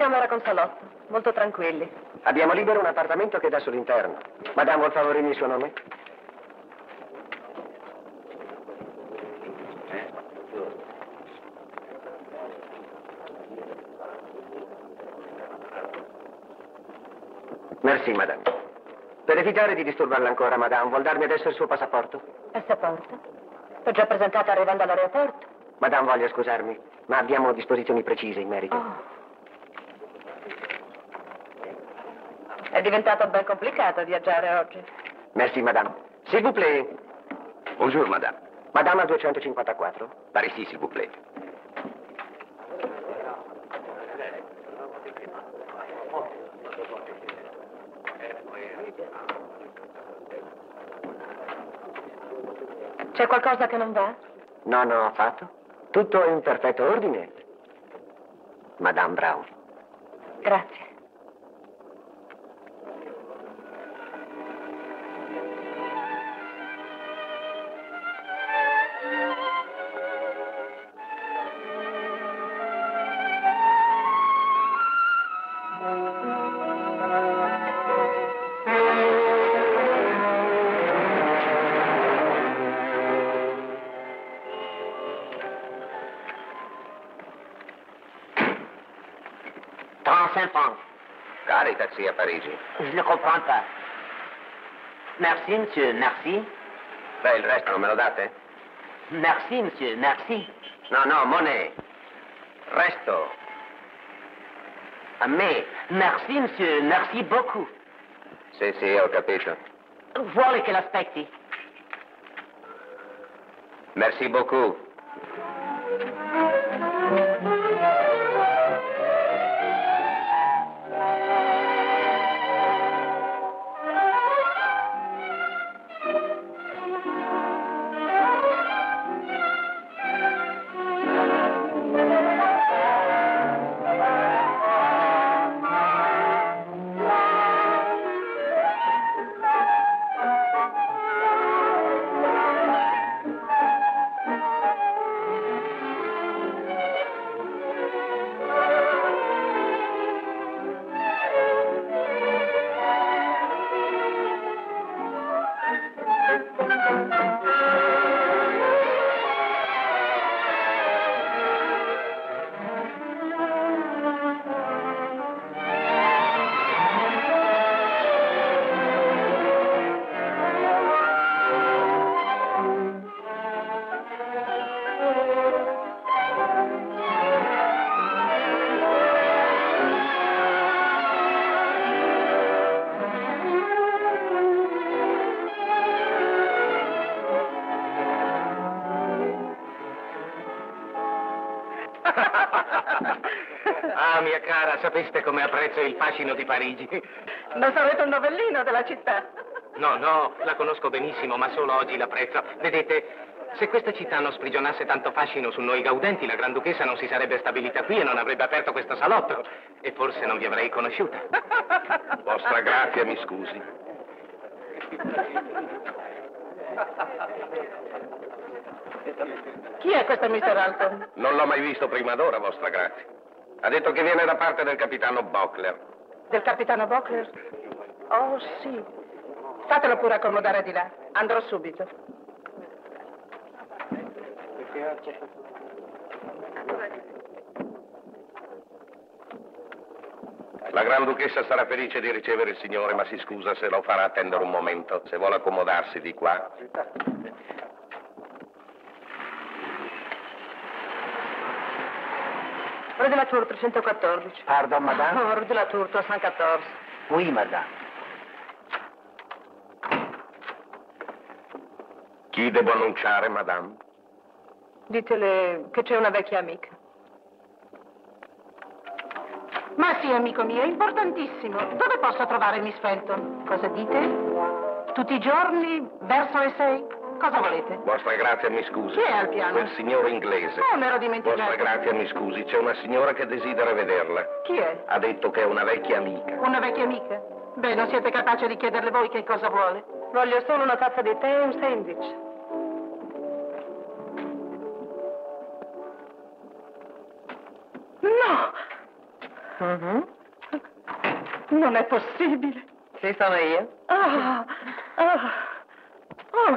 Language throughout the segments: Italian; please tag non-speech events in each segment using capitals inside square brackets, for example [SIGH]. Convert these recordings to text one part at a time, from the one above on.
camera con salotto, molto tranquilli. Abbiamo libero un appartamento che dà sull'interno. Madame, vuol favorirmi il suo nome? Merci, madame. Per evitare di disturbarla ancora, madame, vuol darmi adesso il suo passaporto? Passaporto? L'ho già presentato arrivando all'aeroporto. Madame, voglio scusarmi, ma abbiamo disposizioni precise in merito. Oh. È diventato ben complicato viaggiare oggi. Merci, madame. S'il vous plaît. Bonjour, madame. Madame al 254. Par ici, s'il vous plaît. C'è qualcosa che non va? No, no, affatto. Tutto in perfetto ordine. Madame Brown. Grazie. Parigi. Je ne comprends pas. Merci, monsieur, merci. Beh, il resto non me lo date? Merci, monsieur, merci. No, no, money. Resto. A me. Merci, monsieur, merci beaucoup. Sì, sì, ho capito. Vuole che l'aspetti? Merci beaucoup. Apprezzo il fascino di Parigi? Non sarete un novellino della città. No, no, la conosco benissimo, ma solo oggi l'apprezzo. Vedete, se questa città non sprigionasse tanto fascino su noi gaudenti, la Granduchessa non si sarebbe stabilita qui e non avrebbe aperto questo salotto. E forse non vi avrei conosciuta. Vostra grazia, mi scusi. Chi è questo Mr. Alton? Non l'ho mai visto prima d'ora, vostra grazia. Ha detto che viene da parte del capitano Bockler. Del capitano Bockler? Oh, sì. Fatelo pure accomodare di là. Andrò subito. La Granduchessa sarà felice di ricevere il signore, ma si scusa se lo farà attendere un momento. Se vuole accomodarsi di qua. Rue de la Tour 314. Pardon, madame? Oh, Rue de la Tour 314. Oui, madame. Chi devo annunciare, madame? Ditele che c'è una vecchia amica. Ma sì, amico mio, è importantissimo. Dove posso trovare Miss Felton? Cosa dite? Tutti i giorni, verso le sei? Cosa volete? Vostra grazia, mi scusi. Chi è al piano? Quel signore inglese. Oh, mi ero dimenticato. Vostra grazia, mi scusi, c'è una signora che desidera vederla. Chi è? Ha detto che è una vecchia amica. Una vecchia amica? Beh, non siete capaci di chiederle voi che cosa vuole? Voglio solo una tazza di tè e un sandwich. Mhm. Non è possibile. Sì, sono io. Ah, ah. Oh,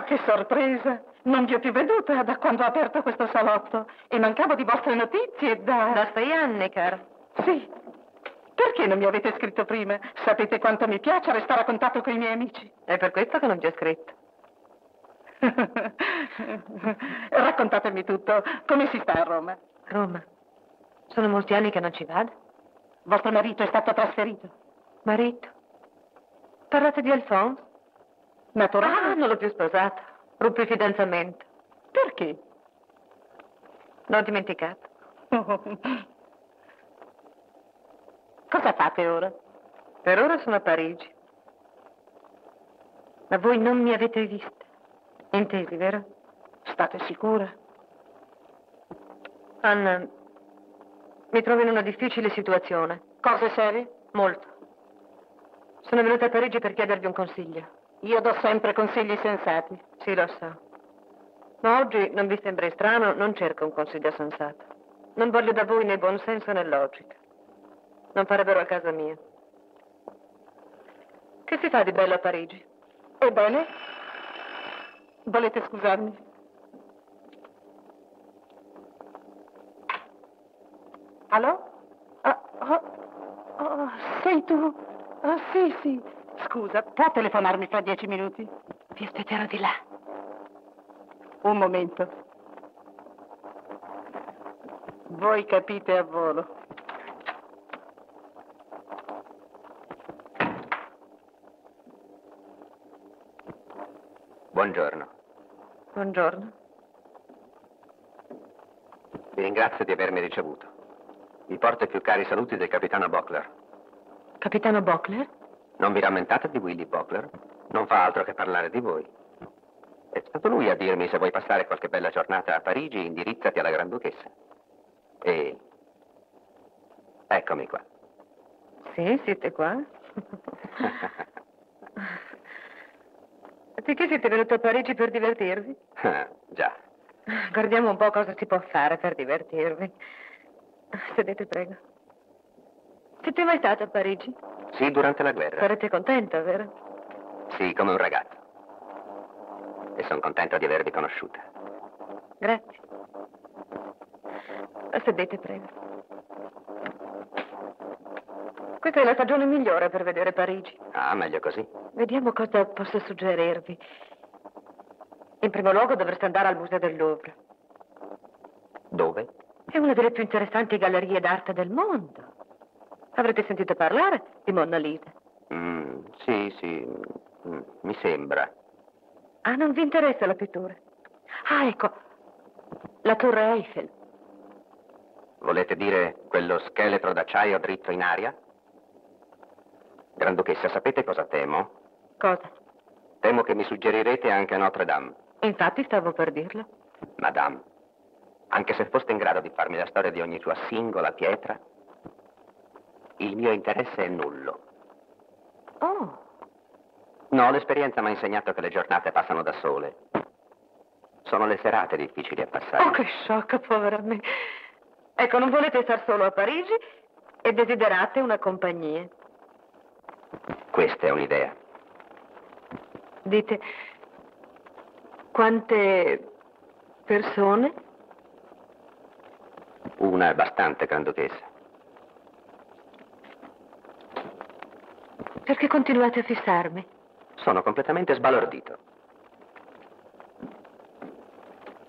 che sorpresa! Non vi ho più veduta da quando ho aperto questo salotto e mancavo di vostre notizie da... Da sei anni, cara. Sì. Perché non mi avete scritto prima? Sapete quanto mi piace restare a contatto con i miei amici. È per questo che non ti ho scritto. [LAUGHS] Raccontatemi tutto. Come si sta a Roma? Roma. Sono molti anni che non ci vado. Vostro marito è stato trasferito? Marito. Parlate di Alphonse? Naturale. Ah, non l'ho più sposato. Ruppi il fidanzamento. Perché? L'ho dimenticato. [LAUGHS] Cosa fate ora? Per ora sono a Parigi. Ma voi non mi avete vista. Intesi, vero? State sicura? Anna, mi trovo in una difficile situazione. Cose serie? Molto. Sono venuta a Parigi per chiedervi un consiglio. Io do sempre consigli sensati. Sì, lo so. Ma oggi, non vi sembri strano, non cerco un consiglio sensato. Non voglio da voi né buon senso né logica. Non farebbero a casa mia. Che si fa di bello a Parigi? Ebbene? Volete scusarmi? Allo? Ah, oh, oh, sei tu? Ah, sì, sì. Scusa, può telefonarmi fra dieci minuti? Vi aspetterò di là. Un momento. Voi capite a volo. Buongiorno. Buongiorno. Vi ringrazio di avermi ricevuto. Vi porto i più cari saluti del capitano Bockler. Capitano Bockler? Non vi rammentate di Willy Bockler? Non fa altro che parlare di voi. È stato lui a dirmi se vuoi passare qualche bella giornata a Parigi, indirizzati alla Granduchessa. E... Eccomi qua. Sì, siete qua. [LAUGHS] Perché siete venuti a Parigi per divertirvi? Ah, [LAUGHS] Già. Guardiamo un po' cosa si può fare per divertirvi. Sedete, prego. Siete mai stato a Parigi? Sì, durante la guerra. Sarete contenta, vero? Sì, come un ragazzo. E sono contento di avervi conosciuta. Grazie. Sedete, prego. Questa è la stagione migliore per vedere Parigi. Ah, meglio così. Vediamo cosa posso suggerirvi. In primo luogo dovreste andare al Museo del Louvre. Dove? È una delle più interessanti gallerie d'arte del mondo. Avrete sentito parlare di Monna Lisa? Mm, sì, sì, mm, mi sembra. Ah, non vi interessa la pittura? Ah, ecco, la Torre Eiffel. Volete dire quello scheletro d'acciaio dritto in aria? Granduchessa, sapete cosa temo? Cosa? Temo che mi suggerirete anche a Notre Dame. Infatti stavo per dirlo. Madame, anche se foste in grado di farmi la storia di ogni sua singola pietra, il mio interesse è nullo. Oh, No, l'esperienza mi ha insegnato che le giornate passano da sole. Sono le serate difficili a passare. oh che sciocca, povera me. Ecco, non volete star solo a Parigi e desiderate una compagnia. Questa è un'idea. Dite, quante persone? Una è bastante, Granduchessa. Perché continuate a fissarmi? Sono completamente sbalordito.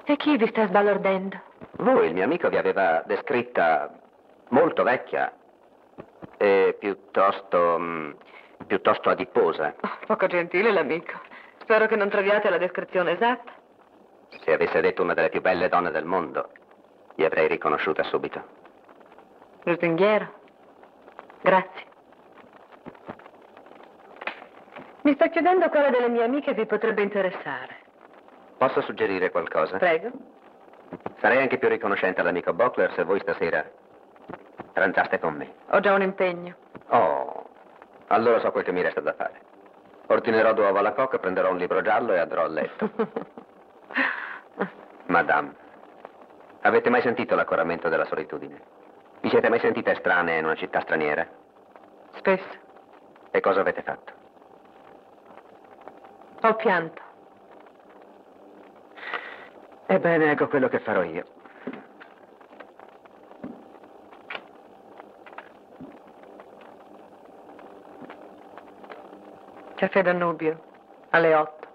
E chi vi sta sbalordendo? Voi, il mio amico, vi aveva descritta molto vecchia e piuttosto. mm, piuttosto adiposa. Oh, poco gentile l'amico. Spero che non troviate la descrizione esatta. Se avesse detto una delle più belle donne del mondo, vi avrei riconosciuta subito. Lusinghiero. Grazie. Mi sto chiedendo quale delle mie amiche vi potrebbe interessare. Posso suggerire qualcosa? Prego. Sarei anche più riconoscente all'amico Bockler se voi stasera pranzaste con me. Ho già un impegno. Oh, allora so quel che mi resta da fare. Ordinerò due uova alla cocca, prenderò un libro giallo e andrò a letto. [LAUGHS] Madame, avete mai sentito l'accoramento della solitudine? Vi siete mai sentite strane in una città straniera? Spesso. E cosa avete fatto? Ho pianto. Ebbene, ecco quello che farò io. Caffè Danubio, alle otto.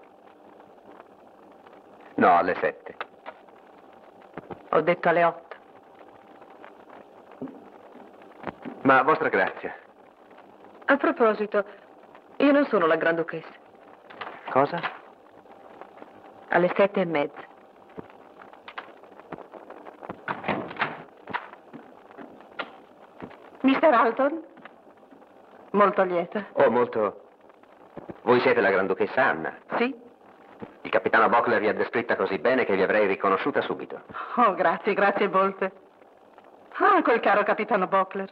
No, alle sette. Ho detto alle otto. Ma vostra grazia. A proposito, io non sono la Granduchessa. Cosa? Alle sette e mezza. Mr. Alton? Molto lieta. Oh, molto... Voi siete la Granduchessa Anna. Sì? Il capitano Bockler vi ha descritta così bene che vi avrei riconosciuta subito. Oh, grazie, grazie molte. Ah, quel caro capitano Bockler.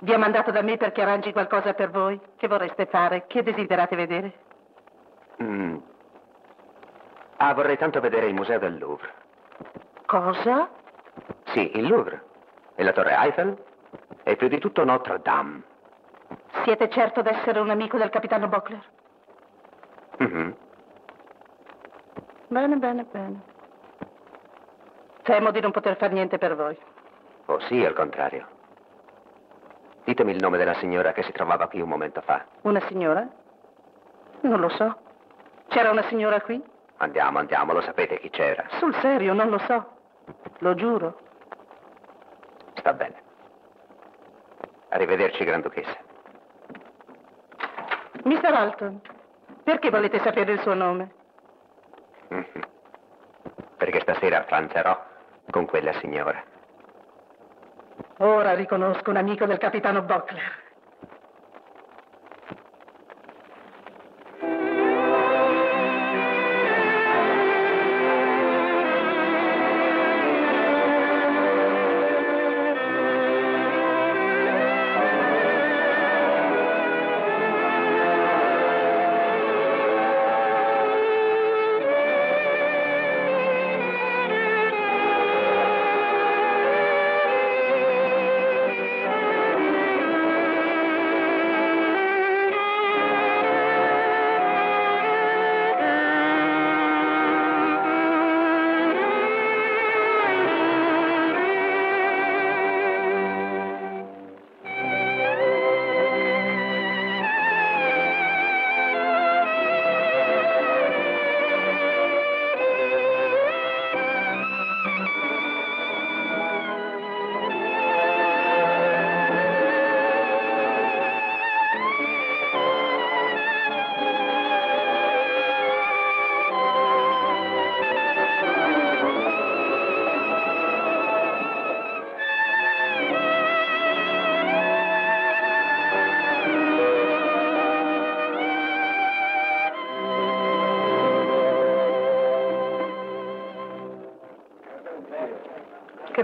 Vi ha mandato da me perché arrangi qualcosa per voi. Che vorreste fare? Che desiderate vedere? Mm. Ah, vorrei tanto vedere il museo del Louvre. Cosa? Sì, il Louvre. E la Torre Eiffel. E più di tutto Notre Dame. Siete certo d'essere un amico del capitano Bockler? Mhm. Bene, bene, bene. Temo di non poter fare niente per voi. Oh sì, al contrario. Ditemi il nome della signora che si trovava qui un momento fa. Una signora? Non lo so. C'era una signora qui? Andiamo, andiamo, lo sapete chi c'era. Sul serio, non lo so. Lo giuro. Sta bene. Arrivederci, Granduchessa. Mr. Alton, perché volete sapere il suo nome? [LAUGHS] Perché stasera pranzerò con quella signora. Ora riconosco un amico del capitano Bockler.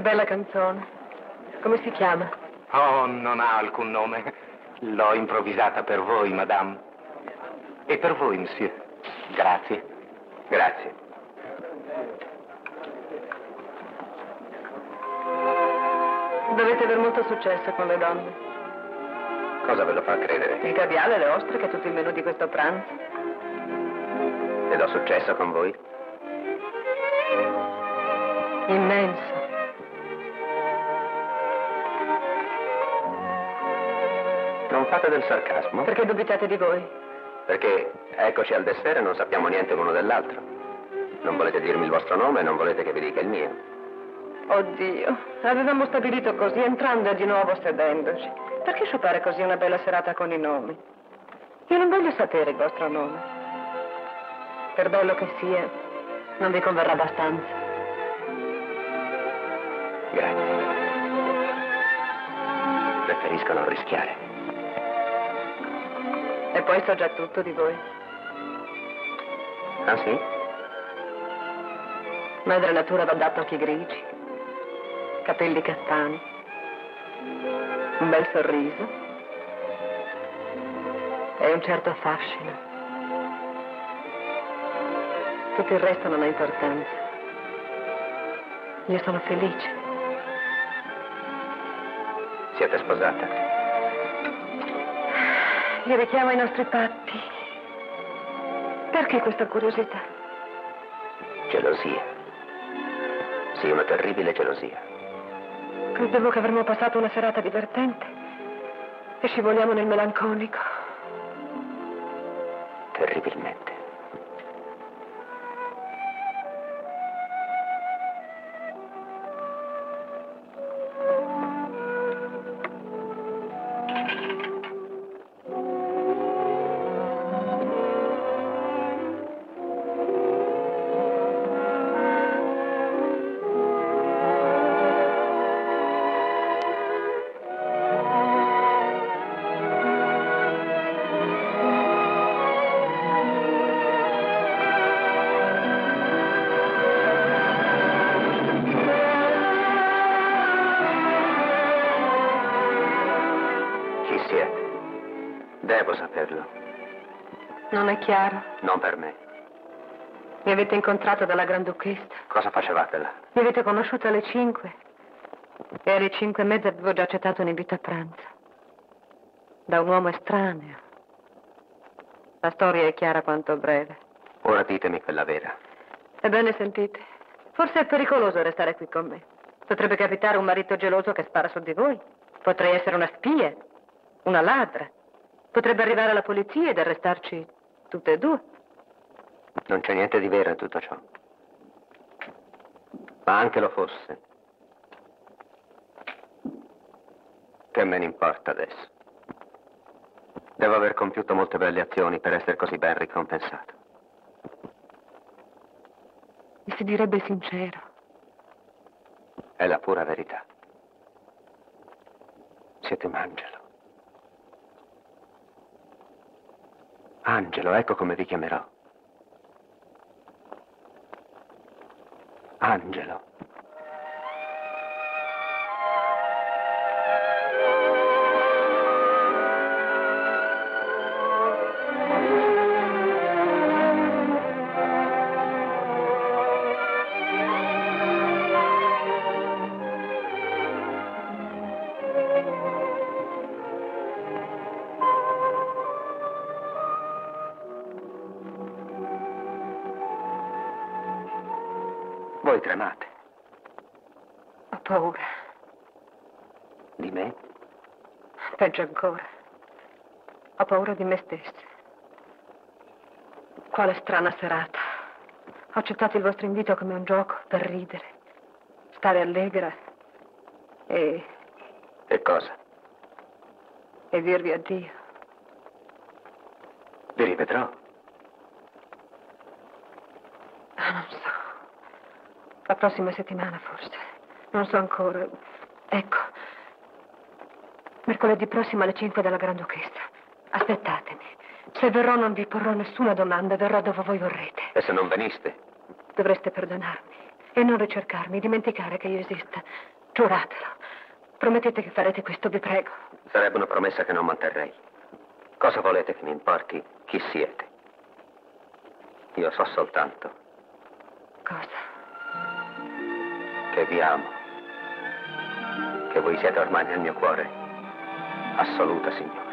Bella canzone. Come si chiama? Oh, non ha alcun nome. L'ho improvvisata per voi, madame. E per voi, monsieur. Grazie. Grazie. Dovete aver molto successo con le donne. Cosa ve lo fa credere? Il caviale, le ostriche, tutto il menù di questo pranzo. Ed ho successo con voi? Immenso. Fate del sarcasmo? Perché dubitate di voi? Perché eccoci al dessert e non sappiamo niente l'uno dell'altro. Non volete dirmi il vostro nome e non volete che vi dica il mio. Oddio, avevamo stabilito così, entrando di nuovo sedendoci. Perché sciupare così una bella serata con i nomi? Io non voglio sapere il vostro nome. Per bello che sia, non vi converrà abbastanza. Grazie. Preferisco non rischiare. E poi so già tutto di voi. Ah sì? Madre natura va dato occhi grigi, capelli castani, un bel sorriso e un certo fascino. Tutto il resto non ha importanza. Io sono felice. siete sposata? Li richiamo ai nostri patti. Perché questa curiosità? Gelosia. Sì, una terribile gelosia. Credevo che avremmo passato una serata divertente e scivoliamo nel melanconico. Terribilmente. È chiaro. Non per me. Mi avete incontrato dalla Granduchessa. Cosa facevate là? Mi avete conosciuto alle 5. E alle cinque e mezza avevo già accettato un invito a pranzo. Da un uomo estraneo. La storia è chiara quanto breve. Ora ditemi quella vera. Ebbene, sentite. Forse è pericoloso restare qui con me. Potrebbe capitare un marito geloso che spara su di voi. Potrei essere una spia, una ladra. Potrebbe arrivare la polizia ed arrestarci tutte e due. Non c'è niente di vero in tutto ciò. Ma anche lo fosse. Che me ne importa adesso? Devo aver compiuto molte belle azioni per essere così ben ricompensato. Mi si direbbe sincero. È la pura verità. Siete un angelo. Ecco come vi chiamerò. Angelo. Ancora. Ho paura di me stessa. Quale strana serata. Ho accettato il vostro invito come un gioco per ridere, stare allegra e, E cosa? e dirvi addio. Vi rivedrò. Ah, non so. La prossima settimana forse. Non so ancora. Ecco. Mercoledì prossimo alle 5 della Granduchessa. Aspettatemi. Se verrò non vi porrò nessuna domanda, verrò dove voi vorrete. E se non veniste? Dovreste perdonarmi e non ricercarmi, dimenticare che io esista. Giuratelo. Promettete che farete questo, vi prego. Sarebbe una promessa che non manterrei. Cosa volete che mi importi chi siete? Io so soltanto Cosa? che vi amo. Che voi siete ormai nel mio cuore. Assoluta, signore.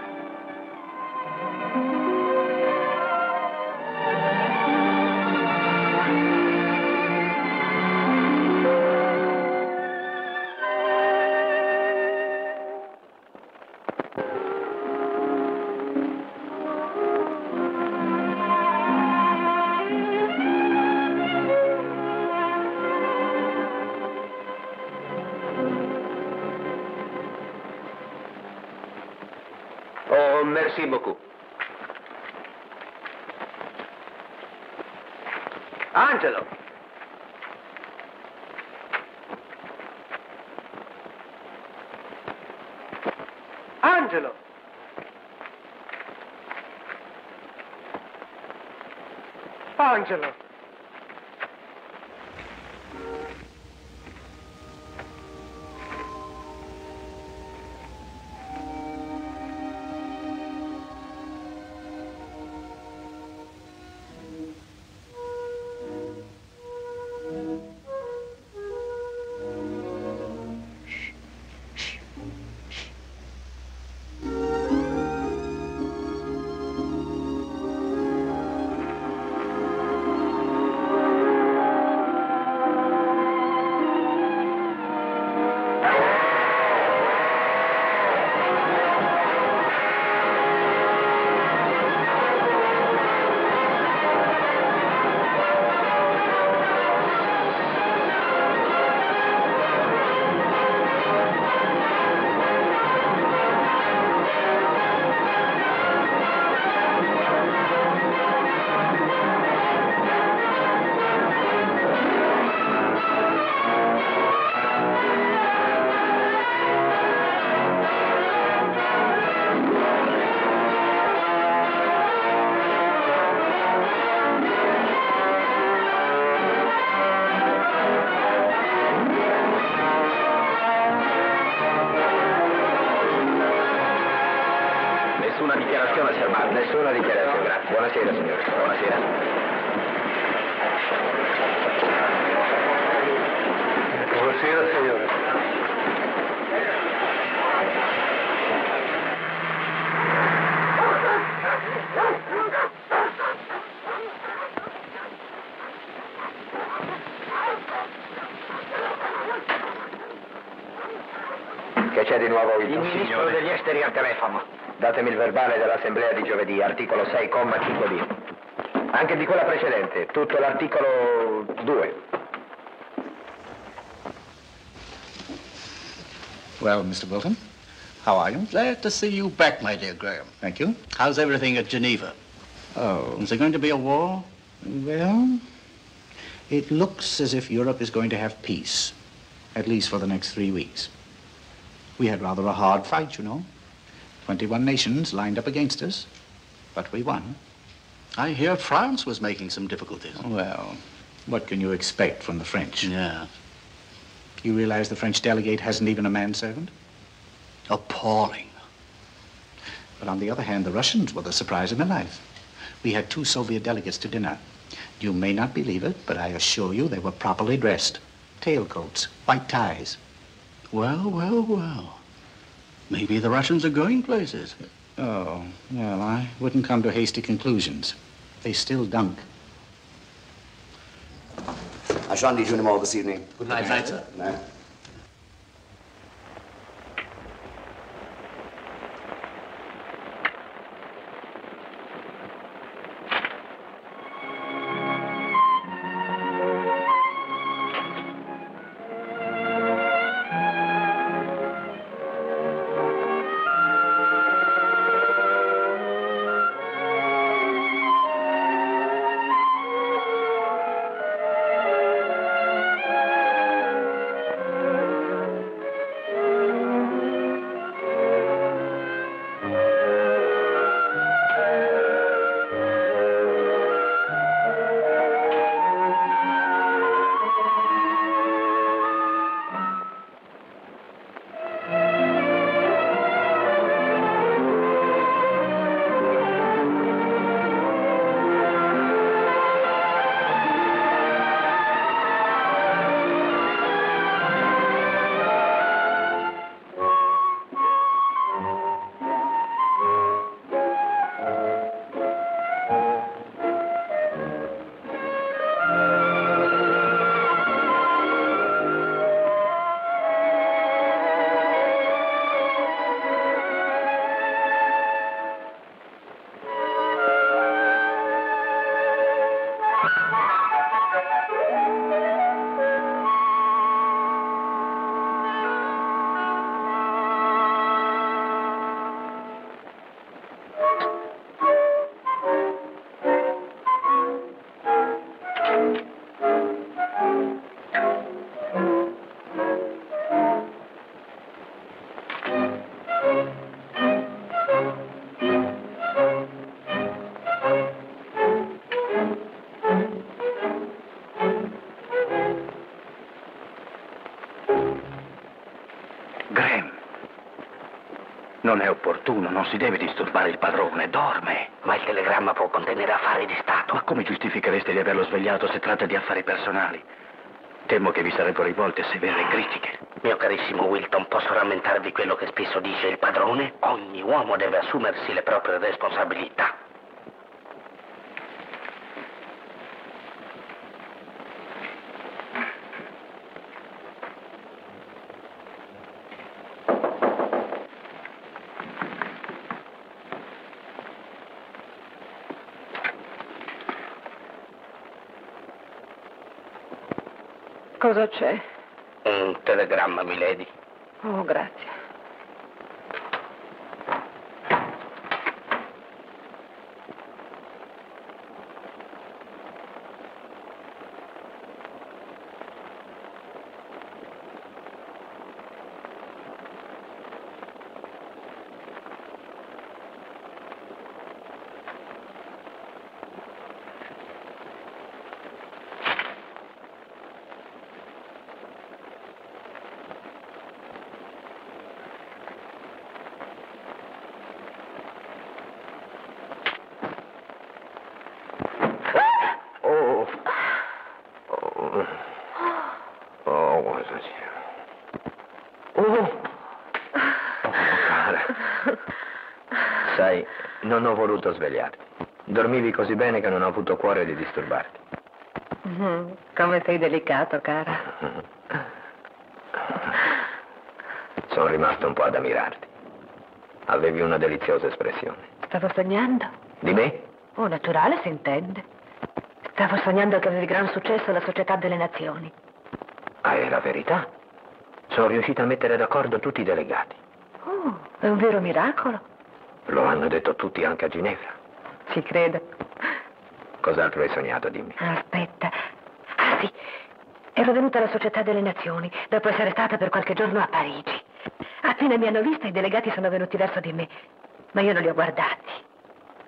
Nessuna dichiarazione, grazie. Buonasera, signore. Buonasera. Buonasera, signore. Che c'è di nuovo, Il Wilton? ministro degli esteri al telefono. Datemi il verbale dell'assemblea di giovedì, articolo 6,5D. Anche di quella precedente, tutto l'articolo 2. Well, Mr. Wilton, how are you? Glad to see you back, my dear Graham. Thank you. How's everything at Geneva? Oh, Is there going to be a war? well, it looks as if Europe is going to have peace, at least for the next three weeks. We had rather a hard fight, you know. 21 nations lined up against us, but we won. I hear France was making some difficulties. Well, what can you expect from the French? Yeah. You realize the French delegate hasn't even a manservant? Appalling. But on the other hand, the Russians were the surprise of my life. We had two Soviet delegates to dinner. You may not believe it, but I assure you they were properly dressed. Tailcoats, white ties. Well, well, well. Maybe the Russians are going places. Oh, well, I wouldn't come to hasty conclusions. They still dunk. I shan't need you anymore this evening. Good night, night, sir. Night. Opportuno, non si deve disturbare il padrone, dorme. Ma il telegramma può contenere affari di Stato. Ma come giustifichereste di averlo svegliato se tratta di affari personali? Temo che vi sarebbero rivolte severe critiche. Mio carissimo Wilton, posso rammentarvi quello che spesso dice il padrone? Ogni uomo deve assumersi le proprie responsabilità. Cosa c'è? Un telegramma, milady. Oh, grazie. Non ho voluto svegliarti. Dormivi così bene che non ho avuto cuore di disturbarti. Mm, come sei delicato, cara. Sono rimasto un po' ad ammirarti. Avevi una deliziosa espressione. Stavo sognando. Di me? Oh, naturale, si intende. Stavo sognando che avevi gran successo alla Società delle Nazioni. Ah, è la verità. Sono riuscito a mettere d'accordo tutti i delegati. Oh, è un vero miracolo. Lo hanno detto tutti anche a Ginevra. Ci credo. Cos'altro hai sognato, dimmi? Aspetta. Ah, sì. Ero venuta alla Società delle Nazioni dopo essere stata per qualche giorno a Parigi. Appena mi hanno vista, i delegati sono venuti verso di me, ma io non li ho guardati.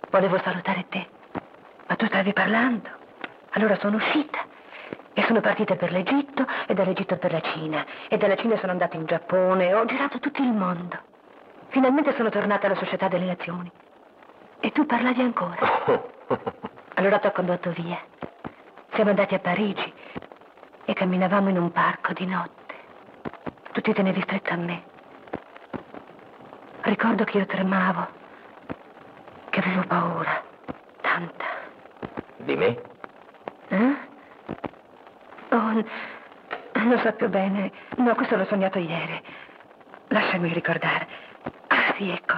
Volevo salutare te, ma tu stavi parlando. Allora sono uscita e sono partita per l'Egitto e dall'Egitto per la Cina e dalla Cina sono andata in Giappone, ho girato tutto il mondo. Finalmente sono tornata alla Società delle Nazioni. E tu parlavi ancora. [LAUGHS] Allora ti ho condotto via. Siamo andati a Parigi e camminavamo in un parco di notte. Tu ti tenevi stretto a me. Ricordo che io tremavo, che avevo paura, tanta. Di me? Eh? Oh, non so più bene. No, questo l'ho sognato ieri. Lasciami ricordare. Ah, sì, ecco.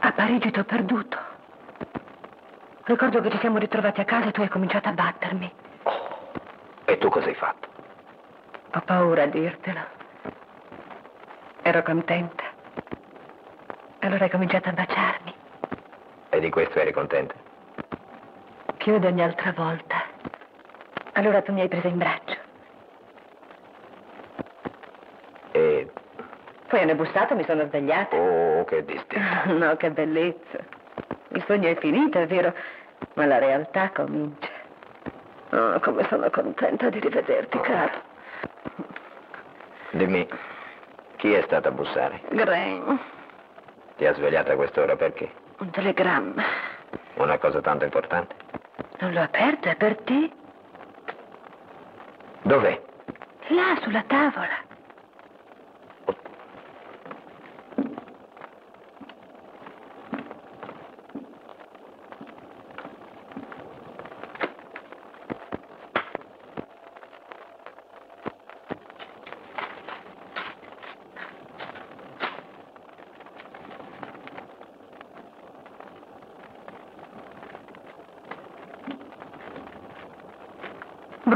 A Parigi ti ho perduto. Ricordo che ci siamo ritrovati a casa e tu hai cominciato a battermi. E tu cosa hai fatto? Ho paura a dirtelo. Ero contenta. Allora hai cominciato a baciarmi. E di questo eri contenta? Più di ogni altra volta. Allora tu mi hai presa in braccio. E... Poi hanno bussato e mi sono svegliata. Oh, che distinta. [LAUGHS] No, che bellezza. Il sogno è finito, è vero, ma la realtà comincia. Oh, come sono contenta di rivederti, caro. Dimmi, chi è stata a bussare? Graham, Ti ha svegliata a quest'ora perché? un telegramma. Una cosa tanto importante? Non l'ho aperto, è per te? Dov'è? Là, sulla tavola.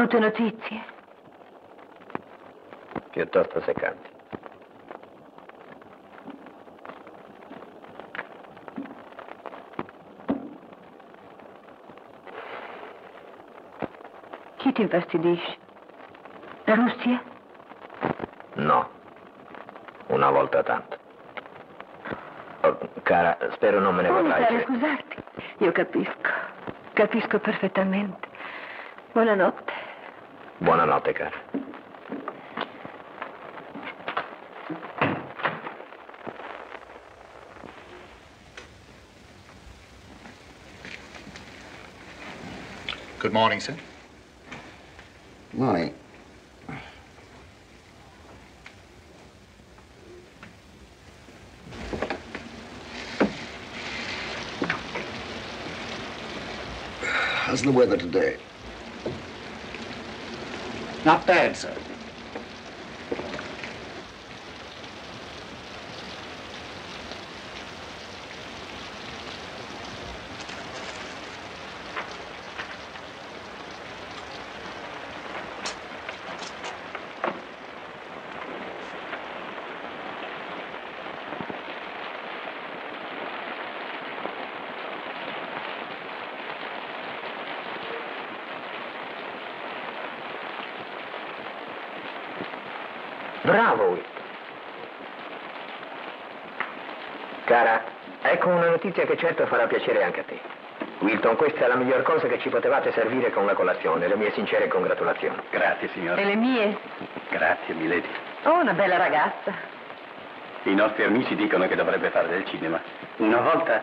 Brutte notizie. Piuttosto seccanti. Chi ti infastidisce? La Russia? No. Una volta tanto. Oh, cara, spero non me ne vorrai. se- scusarti. Io capisco. Capisco perfettamente. Buonanotte. Buonanotte, cara. Good morning, sir. Morning. How's the weather today? Not bad, sir. Notizia che certo farà piacere anche a te. Wilton, questa è la miglior cosa che ci potevate servire con la colazione. Le mie sincere congratulazioni. Grazie, E signore. le mie? Grazie, milady. Oh, una bella ragazza. I nostri amici dicono che dovrebbe fare del cinema. Una volta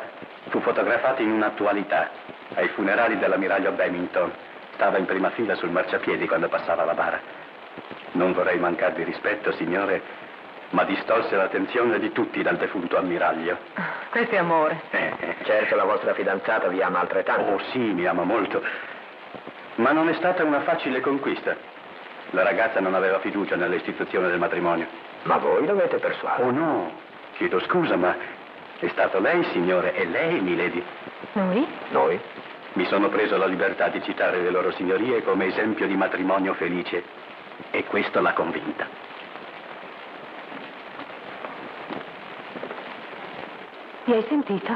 fu fotografato in un'attualità, ai funerali dell'ammiraglio Bennington. Stava in prima fila sul marciapiedi quando passava la bara. Non vorrei mancar di rispetto, signore, ma distolse l'attenzione di tutti dal defunto ammiraglio. Questo è amore. Eh. Certo la vostra fidanzata vi ama altrettanto. Oh sì, mi ama molto. Ma non è stata una facile conquista. La ragazza non aveva fiducia nell'istituzione del matrimonio. Ma voi l'avete persuaso. Oh no, chiedo scusa, ma è stato lei, signore, e lei, milady. Noi? Noi? Mi sono preso la libertà di citare le loro signorie come esempio di matrimonio felice e questo l'ha convinta. Hai sentito?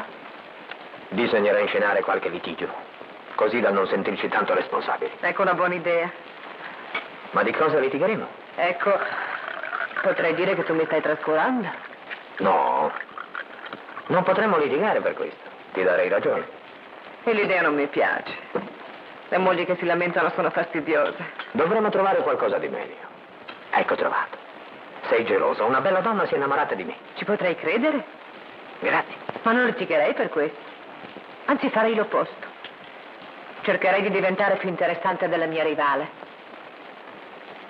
Bisognerà inscenare qualche litigio, così da non sentirci tanto responsabili. Ecco una buona idea. Ma di cosa litigheremo? Ecco, potrei dire che tu mi stai trascurando. No, non potremmo litigare per questo. Ti darei ragione. E l'idea non mi piace. Le mogli che si lamentano sono fastidiose. Dovremmo trovare qualcosa di meglio. Ecco trovato. Sei gelosa, una bella donna si è innamorata di me. Ci potrei credere? Grazie. Ma non litigherei per questo. Anzi, farei l'opposto. Cercherei di diventare più interessante della mia rivale.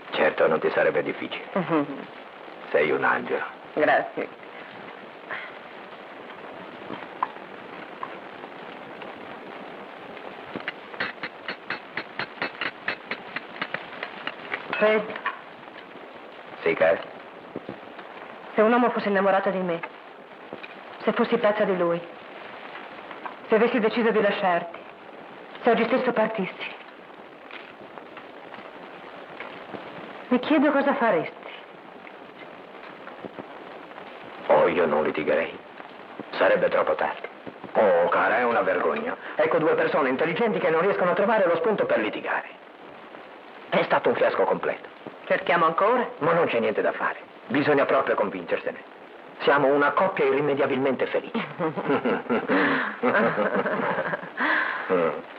Certo, non ti sarebbe difficile. [LAUGHS] Sei un angelo. Grazie. Fred, Sì, Cass? se un uomo fosse innamorato di me, se fossi pazza di lui, se avessi deciso di lasciarti, se oggi stesso partissi, mi chiedo cosa faresti. Oh, io non litigherei. Sarebbe troppo tardi. Oh, cara, è una vergogna. Ecco due persone intelligenti che non riescono a trovare lo spunto per litigare. È stato un fiasco completo. Cerchiamo ancora? Ma non c'è niente da fare. Bisogna proprio convincersene. Siamo una coppia irrimediabilmente felice. [LAUGHS] [LAUGHS] [LAUGHS]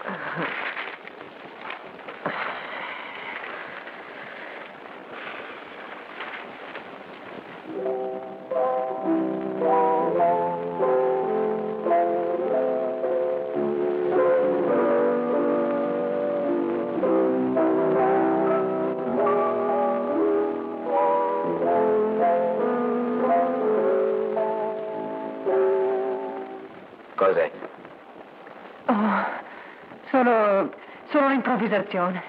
un'improvvisazione.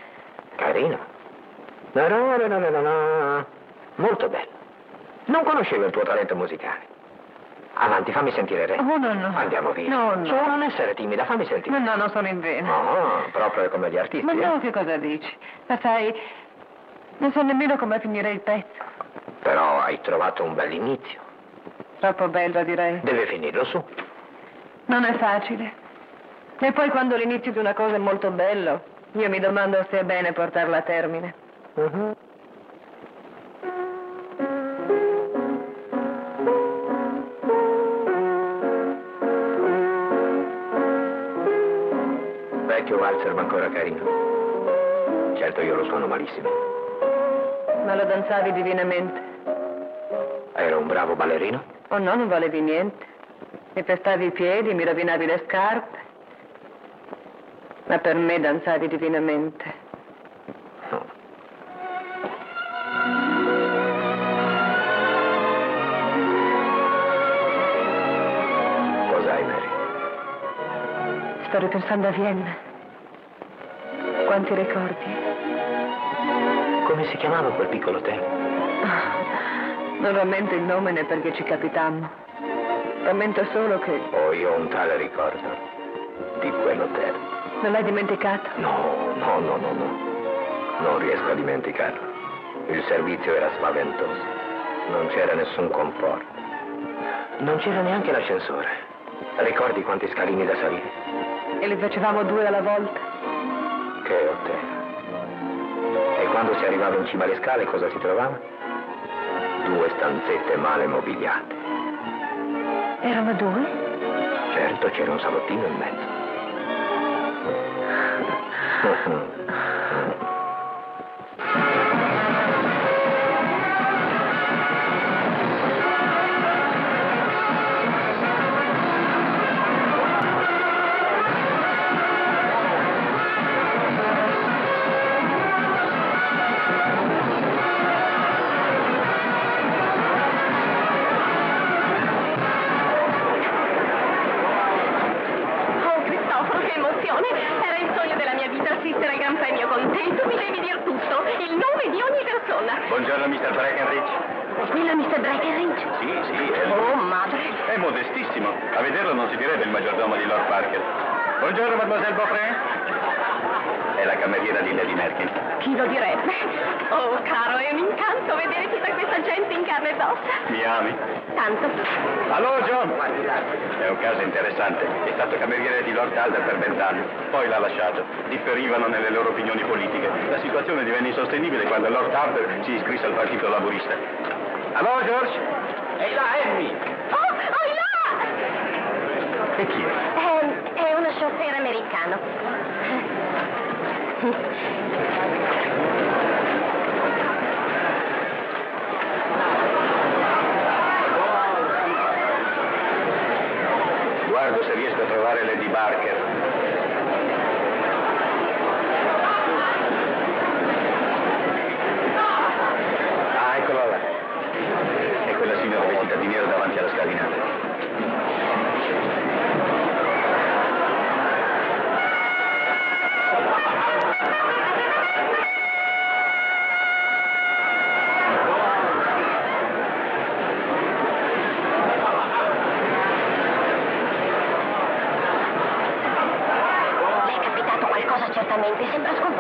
Carino. No, no, no, no, no, no. Molto bello. Non conoscevo il tuo talento musicale. Avanti, fammi sentire Re. Oh, no, no. Andiamo via. No, no. Solo non essere timida, fammi sentire. No, no, non sono in vena. No, proprio come gli artisti. Ma eh? no, che cosa dici? Ma sai, non so nemmeno come finire il pezzo. Però hai trovato un bell'inizio. Troppo bello, direi. Deve finirlo su. Non è facile. E poi quando l'inizio di una cosa è molto bello, io mi domando se è bene portarla a termine. Mhm. Vecchio valzer ma ancora carino. Certo io lo suono malissimo. Ma lo danzavi divinamente. Ero un bravo ballerino? Oh no, non valevi niente. Mi pestavi i piedi, mi rovinavi le scarpe. Ma per me danzavi divinamente. Cos'hai, Mary? Sto ripensando a Vienna. Quanti ricordi? Come si chiamava quel piccolo hotel? Non rammento il nome né perché ci capitammo. Rammento solo che Oh, io ho un tale ricordo di quell'hotel. Non l'hai dimenticato. No, no, no, no, no. Non riesco a dimenticarlo. Il servizio era spaventoso. Non c'era nessun conforto. Non c'era neanche l'ascensore. Ricordi quanti scalini da salire? E li facevamo due alla volta. Che hotel. E quando si arrivava in cima alle scale cosa si trovava? Due stanzette male mobiliate. Erano due? Certo, c'era un salottino in mezzo. Nome Buongiorno, Mr. Breckenridge. Quello è Mr. Breckenridge? Sì, sì, è. Oh, madre. È modestissimo. A vederlo non si direbbe il maggiordomo di Lord Parker. Buongiorno, mademoiselle Beaufray. È la cameriera di Lady Merkin. Chi lo direbbe? Oh, caro, è un incanto vedere tutta questa gente in carne ed ossa. Mi ami? Tanto. Allora, John. È un caso interessante. È stato cameriere di Lord Calder per vent'anni. Poi l'ha lasciato. Differivano nelle loro opinioni politiche. La situazione divenne insostenibile quando Lord Calder si iscrisse al Partito Laburista. Allora, George? Ehi là, Emmy! Oh, oh, là! E chi è? È, è uno chauffeur americano. [LAUGHS] Guardo se riesco a trovare Lady Barker. Ah, eccola là. È quella signora vestita di nero davanti alla scalinata.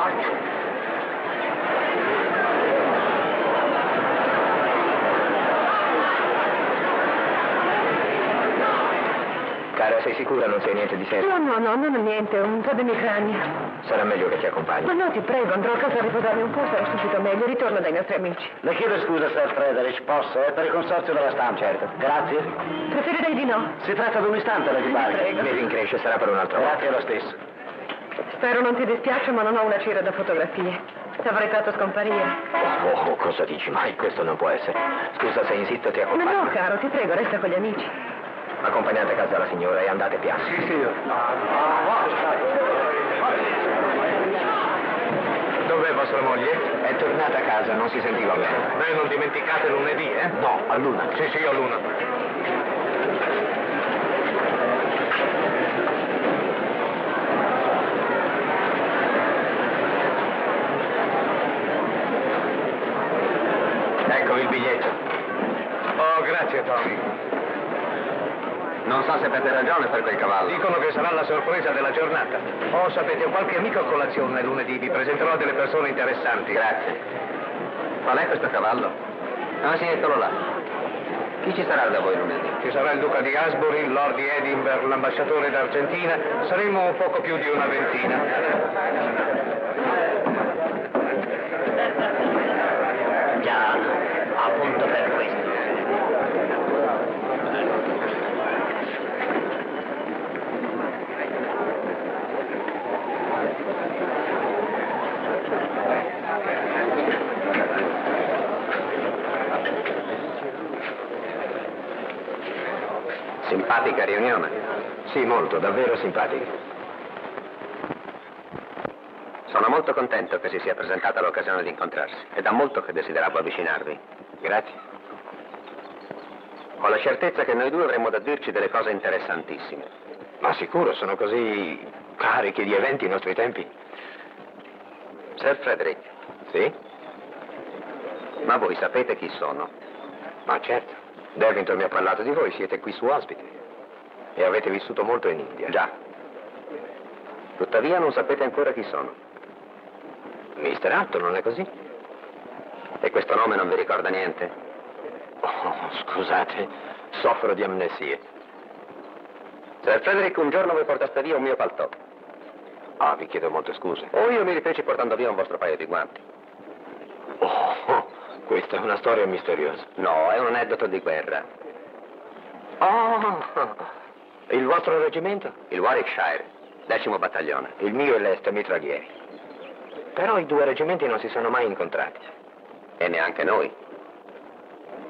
Sconvolta. Cara, sei sicura non sei niente di serio? No, no, no, non è niente, un po' di emicrania. Sarà meglio che ti Ma accompagni. no, ti prego, andrò a casa a riposarmi un po', sarò subito meglio, ritorno dai nostri amici. Le chiedo scusa, Sir Frederick, posso? È per il consorzio della stampa. Certo. Grazie. Preferirei di no. Si tratta di un istante, Barker. prego. Mi rincresce, sarà per un'altra volta. Grazie lo stesso. Spero non ti dispiace, ma non ho una cera da fotografie. Ti avrei fatto scomparire. Oh, cosa dici mai? Questo non può essere. Scusa se insisto, ti Ma accompagno. no, caro, ti prego, resta con gli amici. Accompagnate a casa la signora e andate piano. Sì, sì. Dov'è vostra moglie? È tornata a casa, non si sentiva bene. Beh, non dimenticate lunedì, eh? No, a luna. Sì, sì, a luna. Ecco il biglietto. Oh, grazie, Tommy. Non so se avete ragione per quel cavallo. Dicono che sarà la sorpresa della giornata. Oh, sapete, ho qualche amico a colazione lunedì, vi presenterò delle persone interessanti. Grazie. Qual è questo cavallo? Ah sì, eccolo là. Chi ci sarà da voi lunedì? Ci sarà il duca di Asbury, il lord di Edinburgh, l'ambasciatore d'Argentina. Saremo un poco più di una ventina. Già, appunto per questo. Simpatica riunione. Sì, molto, davvero simpatica. Sono molto contento che si sia presentata l'occasione di incontrarsi. È da molto che desideravo avvicinarvi. Grazie. Ho la certezza che noi due avremo da dirci delle cose interessantissime. Ma sicuro, sono così carichi di eventi i nostri tempi. Sir Frederick, Sì? ma voi sapete chi sono? Ma certo. Devington mi ha parlato di voi, siete qui su ospite. E avete vissuto molto in India. Già. Tuttavia non sapete ancora chi sono. Mister Atto, non è così? E questo nome non vi ricorda niente? Oh, scusate, soffro di amnesie. Sir Frederick un giorno vi portaste via un mio paltò. Ah, vi chiedo molte scuse. O io mi rifeci portando via un vostro paio di guanti. Oh, questa è una storia misteriosa. No, è un aneddoto di guerra. Oh, il vostro reggimento? Il Warwickshire, decimo battaglione. Il mio è l'Est Mitraglieri. Però i due reggimenti non si sono mai incontrati. E neanche noi.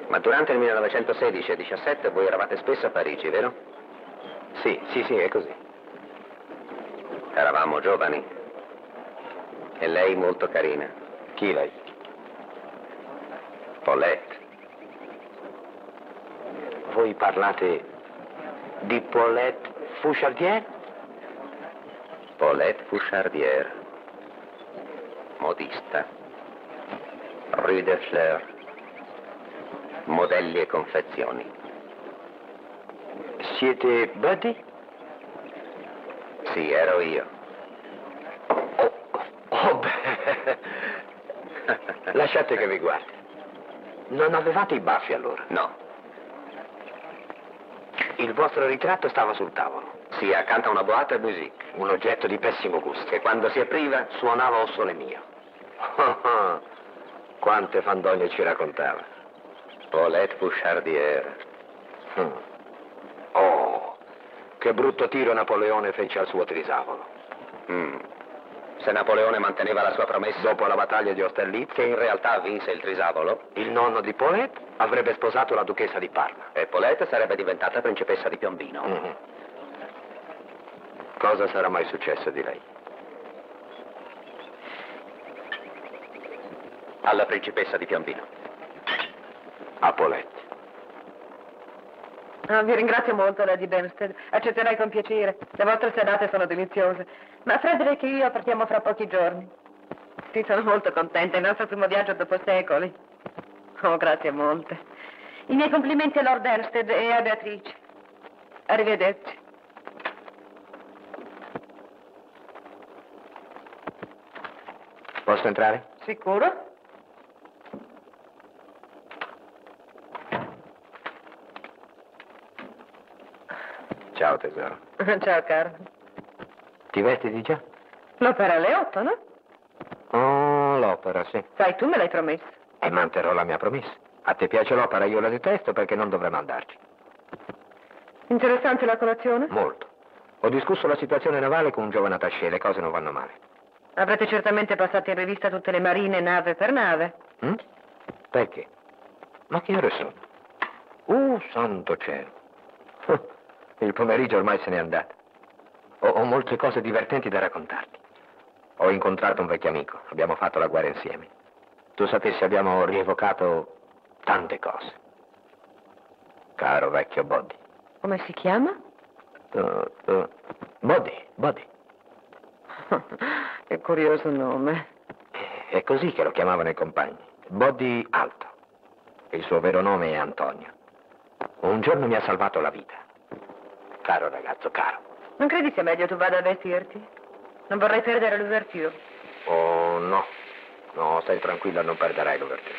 Ma durante il 1916 e 17 voi eravate spesso a Parigi, vero? Sì, sì, sì, è così. Eravamo giovani. E lei molto carina. Chi lei? Paulette. Voi parlate di Paulette Fouchardier? Paulette Fouchardier. Modista. Rue de Fleur. Modelli e confezioni. Siete Buddy? Sì, ero io. Oh, oh beh. [LAUGHS] Lasciate che vi guardi. Non avevate i baffi allora? No. Il vostro ritratto stava sul tavolo. Sì, accanto a una boîte a musique. Un oggetto di pessimo gusto. Che quando si apriva suonava o sole mio. [LAUGHS] Quante fandonie ci raccontava. Paulette Bouchardière. Mm. Oh, che brutto tiro Napoleone fece al suo trisavolo. Mm. Se Napoleone manteneva la sua promessa Dopo la battaglia di Austerlitz, che in realtà vinse il trisavolo, il nonno di Paulette avrebbe sposato la duchessa di Parma. e Paulette sarebbe diventata principessa di Piombino. Mhm. Cosa sarà mai successo di lei? Alla principessa di Piombino. A Paulette. Ah, vi ringrazio molto, Lady Benstead. Accetterai con piacere. Le vostre serate sono deliziose. Ma Frederick e io partiamo fra pochi giorni. Sì, sono molto contenta. È il nostro primo viaggio dopo secoli. Oh, grazie molte. I miei complimenti a Lord Elstead e a Beatrice. Arrivederci. Posso entrare? Sicuro? Ciao tesoro. [LAUGHS] Ciao, caro. Ti vesti di già? L'opera alle otto, no? Oh, l'opera, sì. Sai, tu me l'hai promesso. E manterrò la mia promessa. A te piace l'opera, io la detesto perché non dovremmo andarci. Interessante la colazione? Molto. Ho discusso la situazione navale con un giovane attaché, le cose non vanno male. Avrete certamente passato in rivista tutte le marine nave per nave. Hm? Perché? Ma che ore sono? Uh, santo cielo. Il pomeriggio ormai se n'è andato. Ho, ho molte cose divertenti da raccontarti. Ho incontrato un vecchio amico, abbiamo fatto la guerra insieme. Tu sapessi, abbiamo rievocato tante cose. Caro vecchio Boddy. Come si chiama? Uh, uh, Boddy, Boddy. [LAUGHS] che curioso nome. È così che lo chiamavano i compagni. Boddy Alto. Il suo vero nome è Antonio. Un giorno mi ha salvato la vita. Caro ragazzo, caro. Non credi sia meglio tu vada a vestirti? Non vorrei perdere l'ouverture. Oh, no. No, stai tranquilla, non perderai l'ouverture.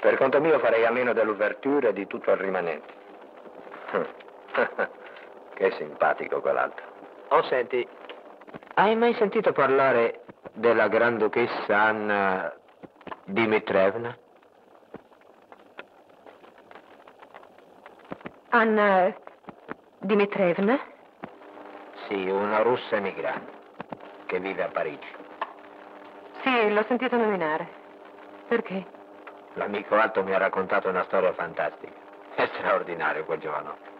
Per conto mio farei a meno dell'ouverture e di tutto il rimanente. [LAUGHS] che simpatico quell'altro. Oh, senti, hai mai sentito parlare della Granduchessa Anna Dimitrevna? Anna Dimitrevna? Sì, una russa emigrante che vive a Parigi. Sì, l'ho sentito nominare. Perché? L'amico Alto mi ha raccontato una storia fantastica. È straordinario quel giovanotto.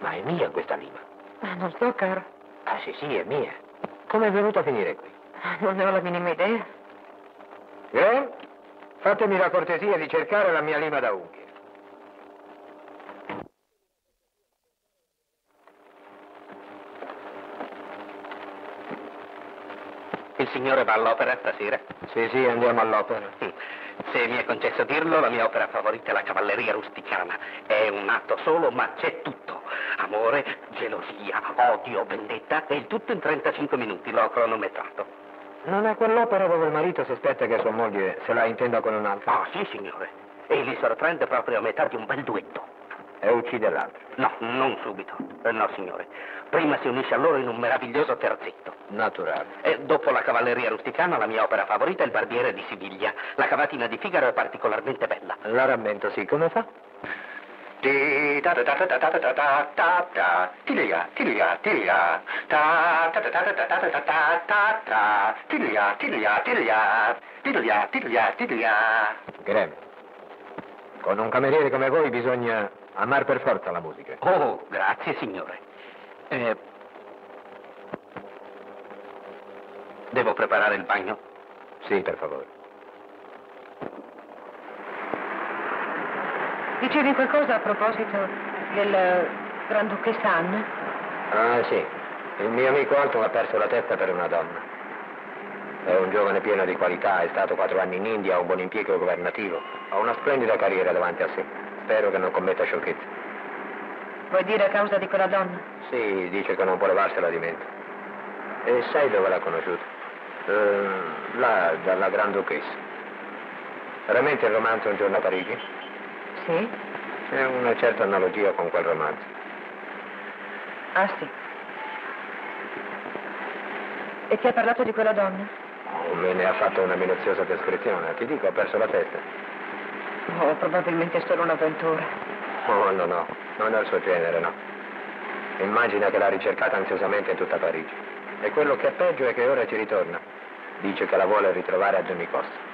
Ma è mia questa lima. Ah, non so, caro. Ah sì, sì, è mia. Come è venuta a finire qui? Non ne ho la minima idea. Eh? Fatemi la cortesia di cercare la mia lima da unghie. Il signore va all'opera stasera? Sì, sì, andiamo all'opera. Se mi è concesso dirlo, la mia opera favorita è la cavalleria rusticana. È un atto solo, ma c'è tutto. Amore, gelosia, odio, vendetta e il tutto in 35 minuti. L'ho cronometrato. Non è quell'opera dove il marito sospetta che sua moglie se la intenda con un altro? Ah, sì, signore. E li sorprende proprio a metà di un bel duetto. E uccide l'altro? No, non subito. Eh, no, signore. Prima si unisce a loro in un meraviglioso terzetto. Naturale. E dopo la cavalleria rusticana, la mia opera favorita è il barbiere di Siviglia. La cavatina di Figaro è particolarmente bella. La rammento, sì. Come fa? Graham, con un cameriere come voi bisogna amare per forza la musica. Oh, grazie, signore. Eh, devo preparare il bagno? Sì, per favore. Dicevi qualcosa a proposito del Granduchessa Anna? Ah, sì. Il mio amico Alto ha perso la testa per una donna. È un giovane pieno di qualità, è stato quattro anni in India, ha un buon impiego governativo, ha una splendida carriera davanti a sé. Spero che non commetta sciocchezze. Vuoi dire a causa di quella donna? Sì, dice che non può levarsela di mente. E sai dove l'ha conosciuto? Eh, là, dalla Gran Duchessa. Veramente il romanzo Un giorno a Parigi? Sì. C'è una certa analogia con quel romanzo. Ah, sì. E ti ha parlato di quella donna? Oh, me ne ha fatto una minuziosa descrizione. Ti dico, ho perso la testa. Oh, probabilmente è solo un'avventura. Oh, no, no, non è il suo genere, no. Immagina che l'ha ricercata ansiosamente in tutta Parigi. E quello che è peggio è che ora ci ritorna. Dice che la vuole ritrovare ad ogni costo.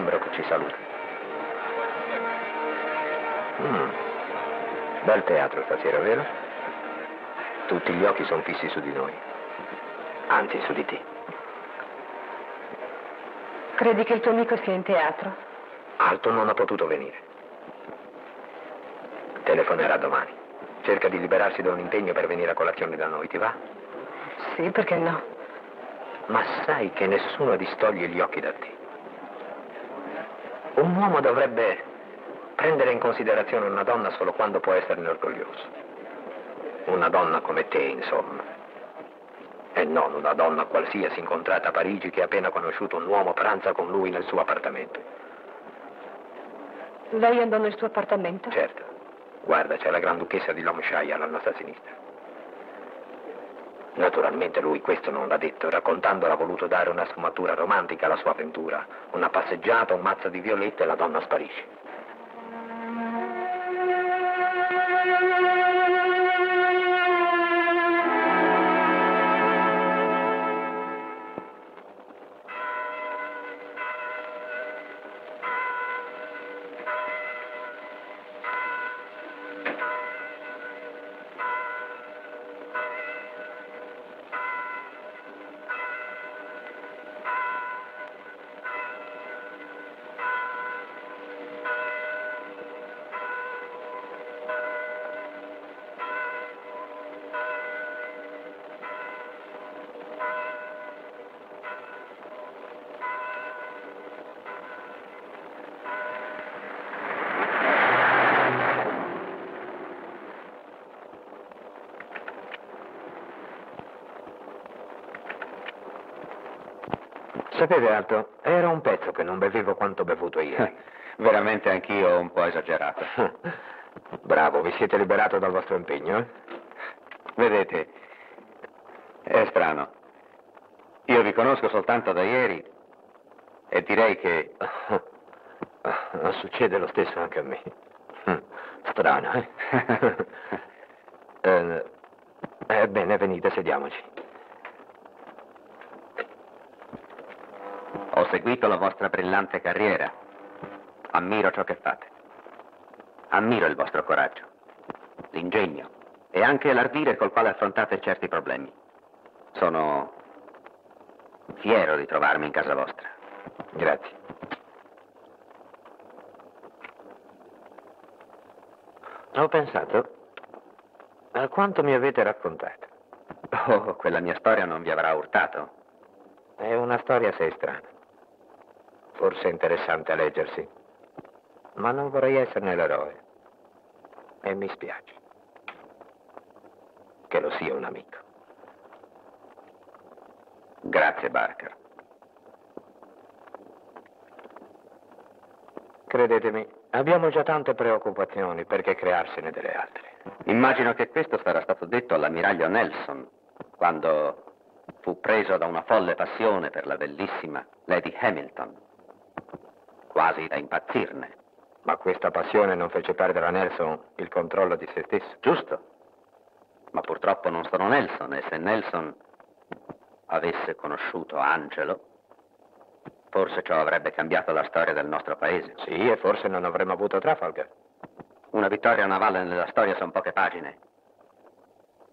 Mary Glenbrook ci saluta. Mm. Bel teatro stasera, vero? Tutti gli occhi sono fissi su di noi. Anzi, su di te. Credi che il tuo amico sia in teatro? Alto non ha potuto venire. Telefonerà domani. Cerca di liberarsi da un impegno per venire a colazione da noi, ti va? Sì, perché no? Ma sai che nessuno distoglie gli occhi da te. Un uomo dovrebbe prendere in considerazione una donna solo quando può esserne orgoglioso. Una donna come te, insomma. E non una donna qualsiasi incontrata a Parigi che ha appena conosciuto un uomo pranza con lui nel suo appartamento. Lei andò nel suo appartamento? Certo. Guarda, c'è la Granduchessa di Loamshire alla nostra sinistra. Naturalmente lui questo non l'ha detto, raccontandola ha voluto dare una sfumatura romantica alla sua avventura. Una passeggiata, un mazzo di violette e la donna sparisce. Sapete, Alto, era un pezzo che non bevevo quanto bevuto ieri. [LAUGHS] Veramente anch'io ho un po' esagerato. [LAUGHS] Bravo, vi siete liberato dal vostro impegno, eh? Vedete, è strano. Io vi conosco soltanto da ieri e direi che... [LAUGHS] Succede lo stesso anche a me. Strano, eh? eh ebbene, venite, sediamoci. Ho seguito la vostra brillante carriera. Ammiro ciò che fate. Ammiro il vostro coraggio, l'ingegno e anche l'ardire col quale affrontate certi problemi. Sono fiero di trovarmi in casa vostra. Grazie. Ho pensato a quanto mi avete raccontato. Oh, quella mia storia non vi avrà urtato. È una storia assai strana. Forse interessante a leggersi. Ma non vorrei esserne l'eroe. E mi spiace. Che lo sia un amico. Grazie, Barker. Credetemi, abbiamo già tante preoccupazioni perché crearsene delle altre. Immagino che questo sarà stato detto all'ammiraglio Nelson quando fu preso da una folle passione per la bellissima Lady Hamilton, quasi da impazzirne. Ma questa passione non fece perdere a Nelson il controllo di se stesso. Giusto. Ma purtroppo non sono Nelson e se Nelson avesse conosciuto Angelo, forse ciò avrebbe cambiato la storia del nostro paese. Sì, e forse non avremmo avuto Trafalgar. Una vittoria navale nella storia sono poche pagine,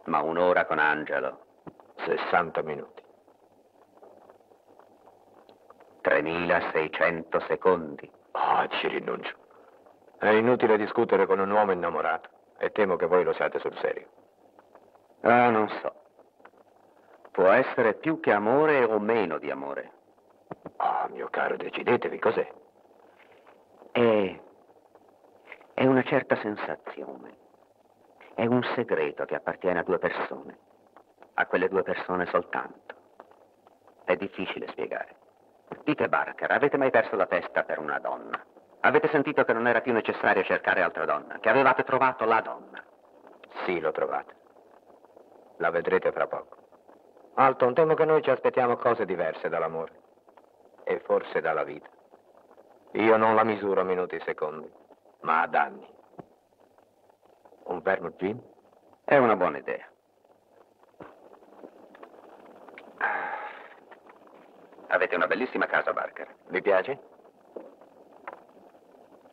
ma un'ora con Angelo 60 minuti. 3600 secondi. Ah, ci rinuncio. È inutile discutere con un uomo innamorato e temo che voi lo siate sul serio. Ah, non so. Può essere più che amore o meno di amore. Ah, mio caro, decidetevi cos'è. È. è una certa sensazione. È un segreto che appartiene a due persone. A quelle due persone soltanto. È difficile spiegare. Dite Barker, avete mai perso la testa per una donna? Avete sentito che non era più necessario cercare altra donna, che avevate trovato la donna? Sì, l'ho trovata. La vedrete fra poco. Alton, temo che noi ci aspettiamo cose diverse dall'amore. E forse dalla vita. Io non la misuro a minuti e secondi, ma ad anni. Un vermouth gin? È una buona idea. Avete una bellissima casa, Barker. Vi piace?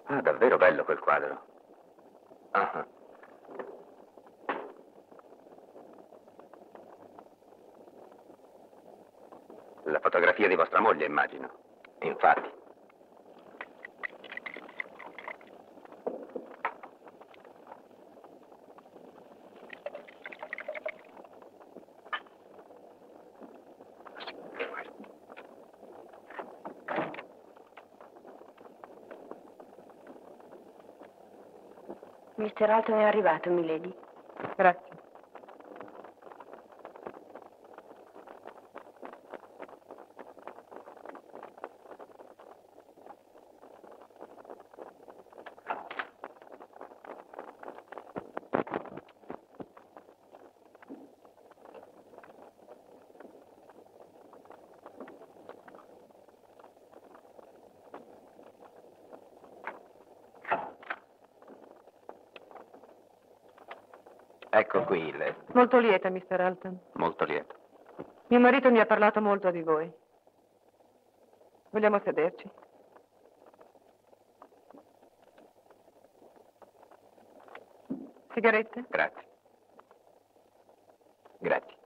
Ah, davvero bello quel quadro. Ah. La fotografia di vostra moglie, immagino. Infatti. Mr. Alton è arrivato, milady. Grazie. Qui il... Molto lieta, Mr. Alton. Molto lieto. Mio marito mi ha parlato molto di voi. Vogliamo sederci? Sigarette? Grazie. Grazie.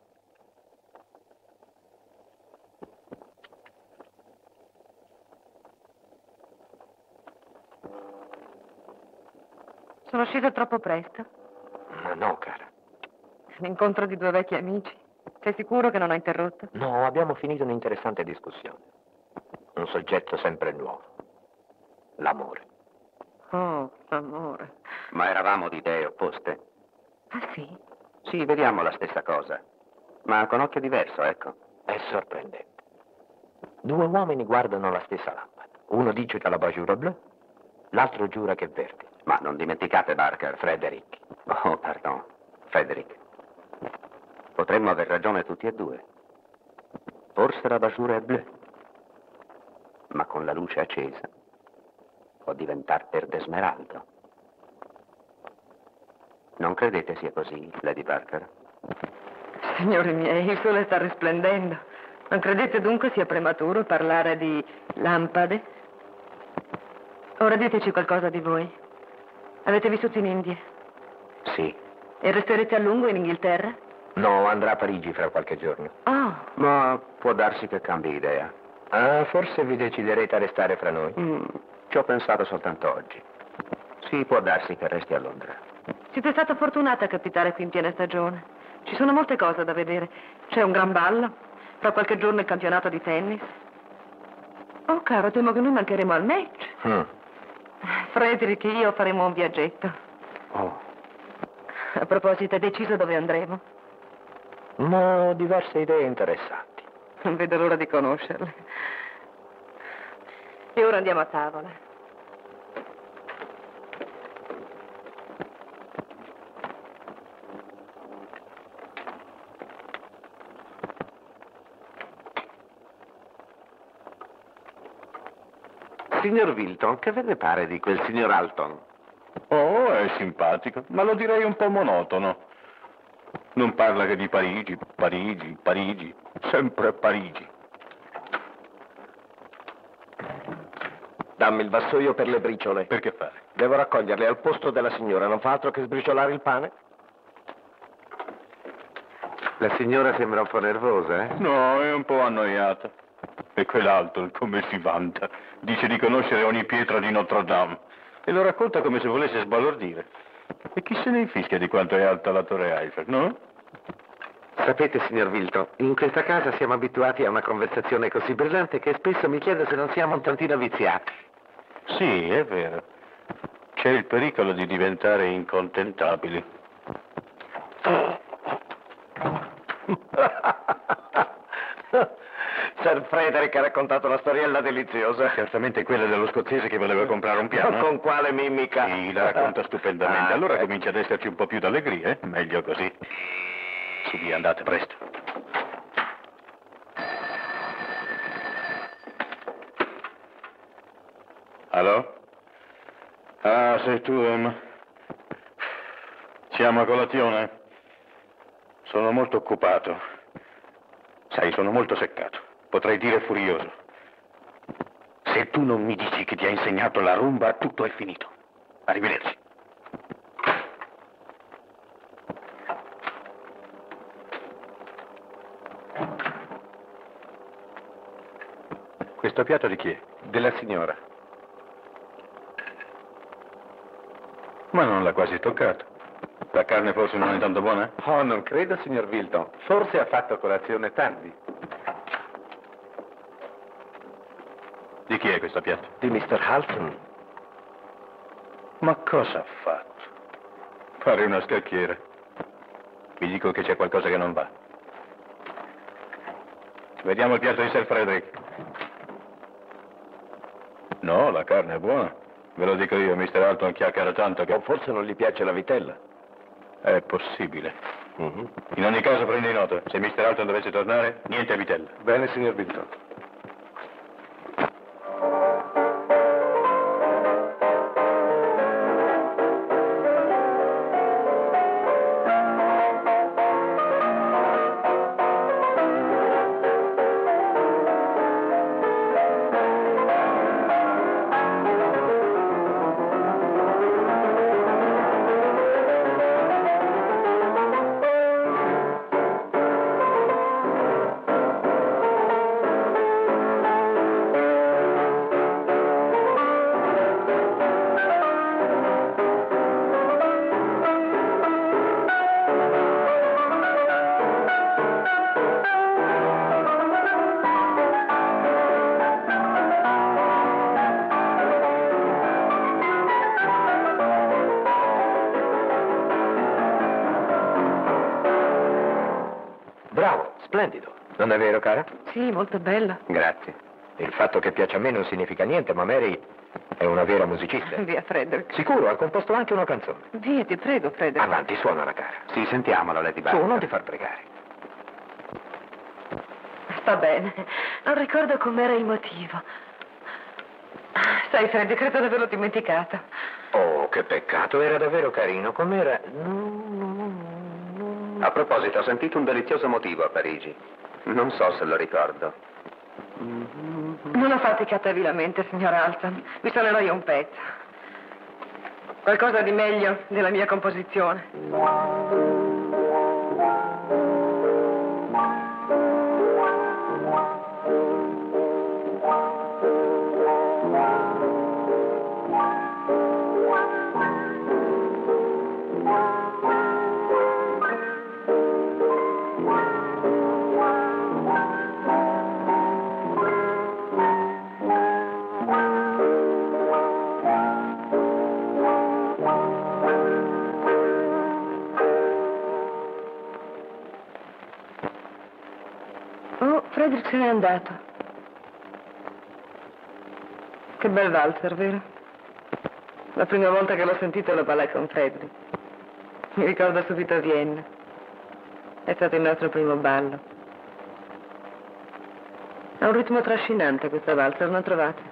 Sono uscito troppo presto. Ma no, cara. L'incontro di due vecchi amici. Sei sicuro che non ho interrotto? No, abbiamo finito un'interessante discussione. Un soggetto sempre nuovo. L'amore. Oh, amore. Ma eravamo di idee opposte. Ah, sì? Sì, vediamo la stessa cosa. Ma con occhio diverso, ecco. È sorprendente. Due uomini guardano la stessa lampada. Uno dice che la baciura blu, l'altro giura che è verde. Ma non dimenticate, Barker. Frederick. Oh, pardon. Frederick. Potremmo aver ragione tutti e due. Forse la basura è blu. Ma con la luce accesa può diventare verde smeraldo. Non credete sia così, Lady Barker? Signori miei, il sole sta risplendendo. Non credete dunque sia prematuro parlare di lampade? Ora diteci qualcosa di voi. Avete vissuto in India? Sì. E resterete a lungo in Inghilterra? No, andrà a Parigi fra qualche giorno. Oh, Ma può darsi che cambi idea. Ah, forse vi deciderete a restare fra noi. Mm, ci ho pensato soltanto oggi. Sì, può darsi che resti a Londra. siete stata fortunata a capitare qui in piena stagione. Ci sono molte cose da vedere. C'è un gran ballo. Fra qualche giorno il campionato di tennis. Oh, caro, temo che noi mancheremo al match. Mm. Frederick e io faremo un viaggetto. Oh. A proposito, hai deciso dove andremo? Ma ho diverse idee interessanti. Non vedo l'ora di conoscerle. E ora andiamo a tavola. Signor Wilton, che ve ne pare di quel signor Alton? Oh, è simpatico, ma lo direi un po' monotono. Non parla che di Parigi, Parigi, Parigi, sempre Parigi. Dammi il vassoio per le briciole. Per che fare? Devo raccoglierle al posto della signora, non fa altro che sbriciolare il pane? La signora sembra un po' nervosa, eh? No, è un po' annoiata. E quell'altro, come si vanta, dice di conoscere ogni pietra di Notre Dame. E lo racconta come se volesse sbalordire. E chi se ne infischia di quanto è alta la Torre Eiffel, no? Sapete, signor Vilton, in questa casa siamo abituati a una conversazione così brillante che spesso mi chiedo se non siamo un tantino viziati. Sì, è vero. C'è il pericolo di diventare incontentabili. [LAUGHS] Sir Frederick ha raccontato una storiella deliziosa. Certamente quella dello scozzese che voleva comprare un piano. Con quale mimica? Sì, la racconta stupendamente. Ah, allora ecco. comincia ad esserci un po' più d'allegria, eh? Meglio così. Su via, andate presto. Allo? Ah, sei tu, Emma. Siamo a colazione? Sono molto occupato. Sai, sono molto seccato. Potrei dire furioso. Se tu non mi dici che ti ha insegnato la rumba, tutto è finito. Arrivederci. Questo piatto di chi è? Della signora. Ma non l'ha quasi toccato. La carne forse non è tanto buona? Oh, non credo, signor Vilton. Forse ha fatto colazione tardi. Di chi è questo piatto? Di Mr. Halton. Ma cosa ha fatto? Fare una scacchiera. Vi dico che c'è qualcosa che non va. Vediamo il piatto di Sir Frederick. No, la carne è buona. Ve lo dico io, Mr. Alton chiacchiera tanto che... O forse non gli piace la vitella. È possibile. Mhm. In ogni caso prendi nota. Se Mr. Alton dovesse tornare, niente vitella. Bene, signor Vilton. Molto bella. Grazie. Il fatto che piace a me non significa niente, ma Mary è una vera musicista. [LAUGHS] Via, Frederick. Sicuro, ha composto anche una canzone. Via, ti prego, Frederick. Avanti, suonala, cara. Sì, sentiamolo, Lady Su, Barbara. non ti far pregare. Sta bene. Non ricordo com'era il motivo. Sai, Freddy, credo di averlo dimenticato. Oh, che peccato, era davvero carino. Com'era? A proposito, ho sentito un delizioso motivo a Parigi. Non so se lo ricordo. Non ho faticato vilamente, signor Alton. Vi suonerò io un pezzo. Qualcosa di meglio della mia composizione. N'è andato. Che bel valzer, vero? La prima volta che l'ho sentito lo ballai con Frederick. Mi ricordo subito Vienna. È stato il nostro primo ballo. Ha un ritmo trascinante questo valzer, non trovate?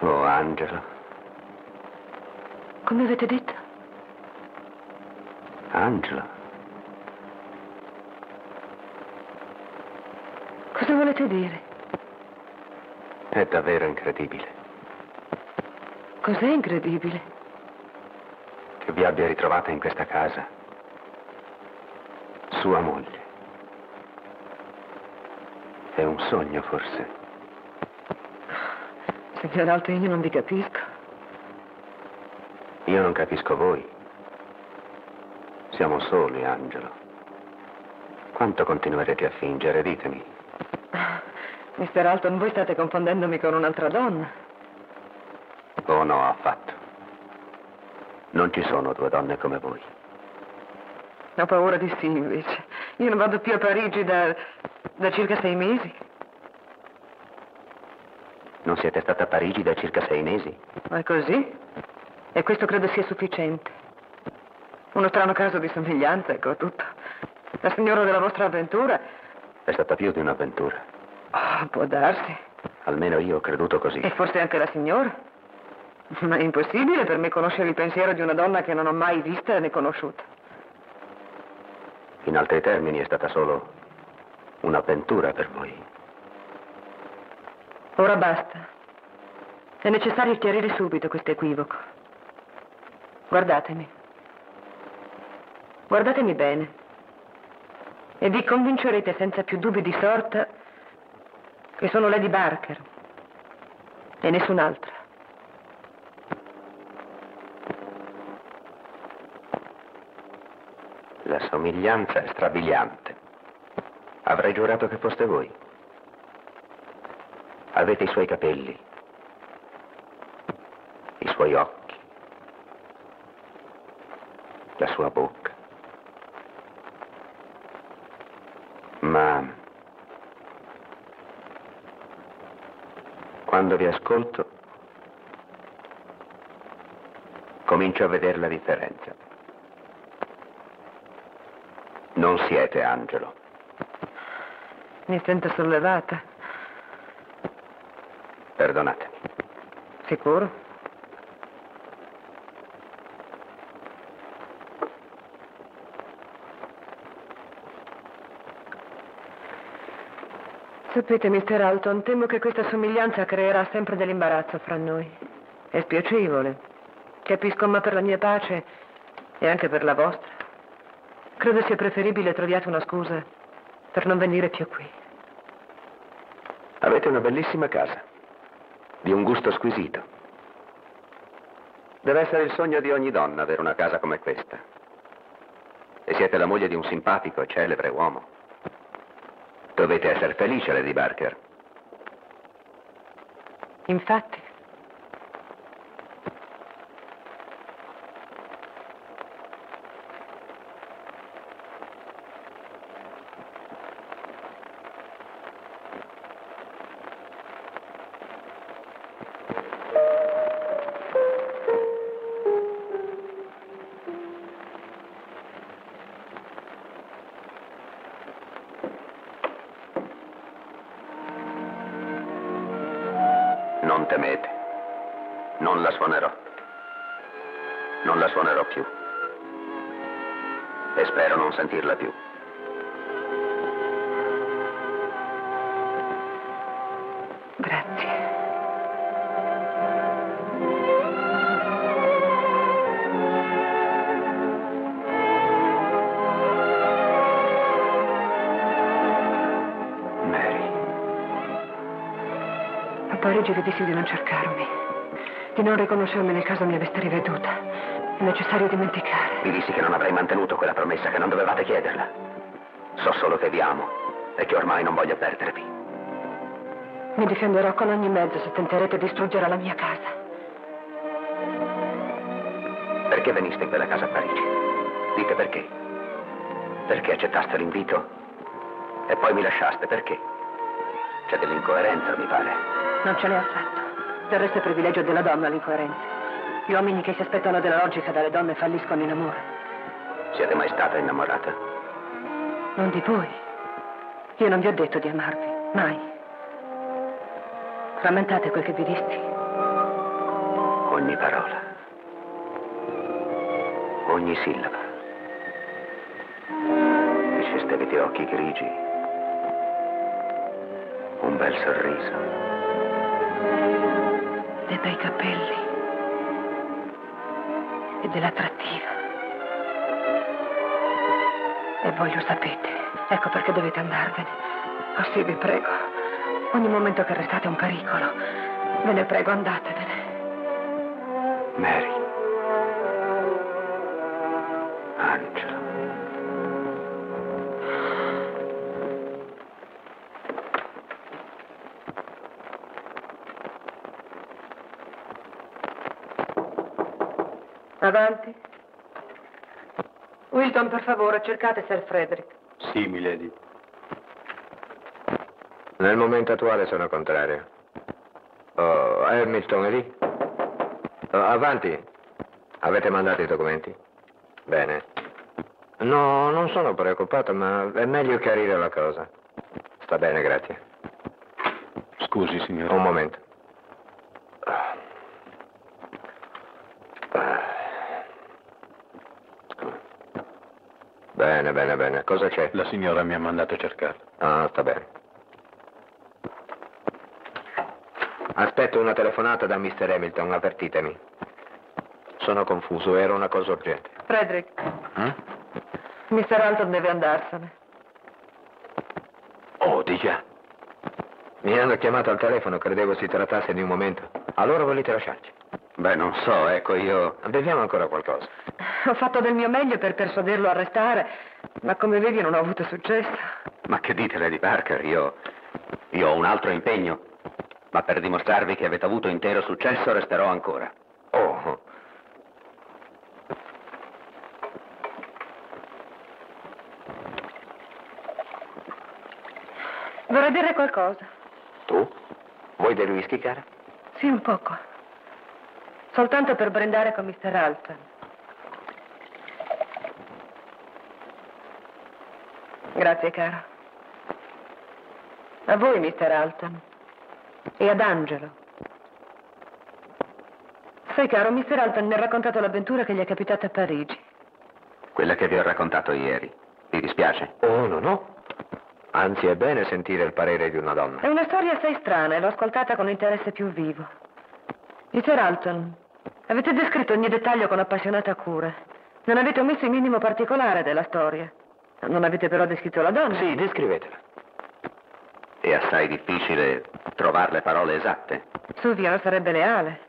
Oh, Angela. Come avete detto? Angela. Volete dire? È davvero incredibile Cos'è incredibile? che vi abbia ritrovata in questa casa Sua moglie. È un sogno, forse. Signor Alto, io non vi capisco. Io non capisco voi. Siamo soli, Angelo. Quanto continuerete a fingere? Ditemi. Mister Alton, voi state confondendomi con un'altra donna. Oh no, affatto. Non ci sono due donne come voi. Ho paura di sì, invece. Io non vado più a Parigi da, da circa sei mesi. Non siete stata a Parigi da circa sei mesi? Ma è così? E questo credo sia sufficiente. Uno strano caso di somiglianza, ecco tutto. La signora della vostra avventura. È stata più di un'avventura. Oh, può darsi. Almeno io ho creduto così. E forse anche la signora. Ma è impossibile per me conoscere il pensiero di una donna che non ho mai vista né conosciuta. In altri termini è stata solo un'avventura per voi. Ora basta. È necessario chiarire subito questo equivoco. Guardatemi. Guardatemi bene. E vi convincerete senza più dubbi di sorta che sono Lady Barker e nessun'altra. La somiglianza è strabiliante. Avrei giurato che foste voi. Avete i suoi capelli, i suoi occhi, la sua bocca. Ma quando vi ascolto comincio a vedere la differenza. Non siete Angelo. Mi sento sollevata. Perdonatemi. Sicuro? Sapete, Mr. Alton, temo che questa somiglianza creerà sempre dell'imbarazzo fra noi. È spiacevole. Capisco, ma per la mia pace e anche per la vostra, credo sia preferibile troviate una scusa per non venire più qui. Avete una bellissima casa, di un gusto squisito. Deve essere il sogno di ogni donna avere una casa come questa. E siete la moglie di un simpatico e celebre uomo. Dovete essere felice, Lady Barker. Infatti. Parigi vi dissi di non cercarmi, di non riconoscermi nel caso mi aveste riveduta. È necessario dimenticare. vi dissi che non avrei mantenuto quella promessa, che non dovevate chiederla. So solo che vi amo e che ormai non voglio perdervi. Mi difenderò con ogni mezzo se tenterete di distruggere la mia casa. Perché veniste in quella casa a Parigi? Dite perché. Perché accettaste l'invito e poi mi lasciaste, perché? C'è dell'incoerenza, mi pare. Non ce n'è affatto. Del resto è privilegio della donna l'incoerenza. Gli uomini che si aspettano della logica dalle donne falliscono in amore. Siete mai stata innamorata? Non di voi. Io non vi ho detto di amarvi. Mai. Rammentate quel che vi dissi. Ogni parola. Ogni sillaba. E scesteviti occhi grigi. Un bel sorriso. Dei bei capelli. E dell'attrattiva. E voi lo sapete. Ecco perché dovete andarvene. Oh sì, vi prego. Ogni momento che restate è un pericolo. Ve ne prego, andatevene. Mary. Avanti. Wilton, per favore, cercate Sir Frederick. Sì, milady. Nel momento attuale sono contrario. Oh, Hamilton è lì? Oh, avanti. Avete mandato i documenti? Bene. No, non sono preoccupato, ma è meglio chiarire la cosa. Sta bene, grazie. Scusi, signore. Un momento. Bene, bene. Cosa c'è? La signora mi ha mandato a cercarlo. Ah, sta bene. Aspetto una telefonata da Mr. Hamilton, avvertitemi. Sono confuso, era una cosa urgente. Frederick, Eh? Mr. Alton deve andarsene. Oh, di già. Mi hanno chiamato al telefono, credevo si trattasse di un momento. Allora volete lasciarci? Beh, non so, ecco, io... Beviamo ancora qualcosa. Ho fatto del mio meglio per persuaderlo a restare, ma come vedi non ho avuto successo. Ma che dite, Lady Parker? Io... Io ho un altro impegno. Ma per dimostrarvi che avete avuto intero successo resterò ancora. Oh. Vorrei dire qualcosa. Tu? Vuoi del whisky, cara? Sì, un poco. Soltanto per brindare con Mr. Alton. Grazie, caro. A voi, Mr. Alton. E ad Angelo. Sai, caro, Mr. Alton mi ha raccontato l'avventura che gli è capitata a Parigi. Quella che vi ho raccontato ieri. Vi dispiace? Oh, no, no. Anzi, è bene sentire il parere di una donna. È una storia assai strana e l'ho ascoltata con interesse più vivo. Mr. Alton, avete descritto ogni dettaglio con appassionata cura. Non avete omesso il minimo particolare della storia. Non avete però descritto la donna. Sì, descrivetela. È assai difficile trovare le parole esatte. Su, via, non sarebbe leale.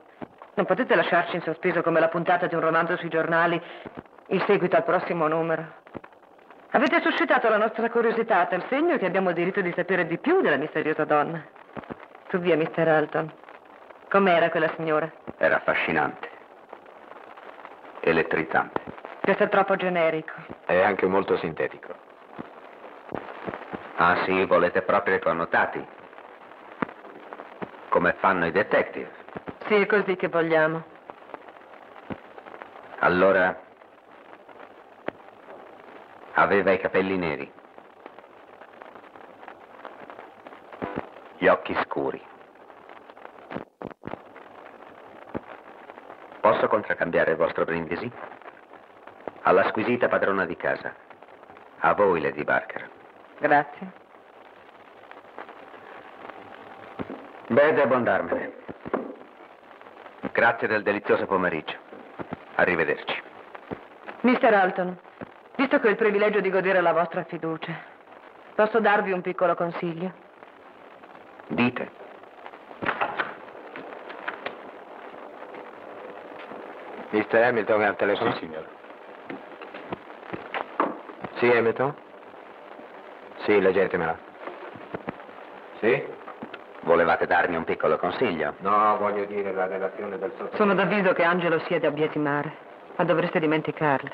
Non potete lasciarci in sospeso come la puntata di un romanzo sui giornali, il seguito al prossimo numero. Avete suscitato la nostra curiosità, a tal segno che abbiamo il diritto di sapere di più della misteriosa donna. Su, via, Mr. Alton. Com'era quella signora? Era affascinante. Elettrizzante. Questo è troppo generico. È anche molto sintetico. Ah sì, volete proprio i connotati? Come fanno i detective. Sì, è così che vogliamo. Allora, aveva i capelli neri, gli occhi scuri. Posso contraccambiare il vostro brindisi? Alla squisita padrona di casa. A voi, Lady Barker. Grazie. Beh, devo andarmene. Grazie del delizioso pomeriggio. Arrivederci. Mr. Alton, visto che ho il privilegio di godere la vostra fiducia, posso darvi un piccolo consiglio? Dite. Mr. Hamilton è al telefono? Sì, signore. Sì, Hamilton? Sì, leggetemela. Sì? Volevate darmi un piccolo consiglio? No, voglio dire la relazione del sotto. Sono d'avviso che Angelo sia da biesimare, ma dovreste dimenticarla.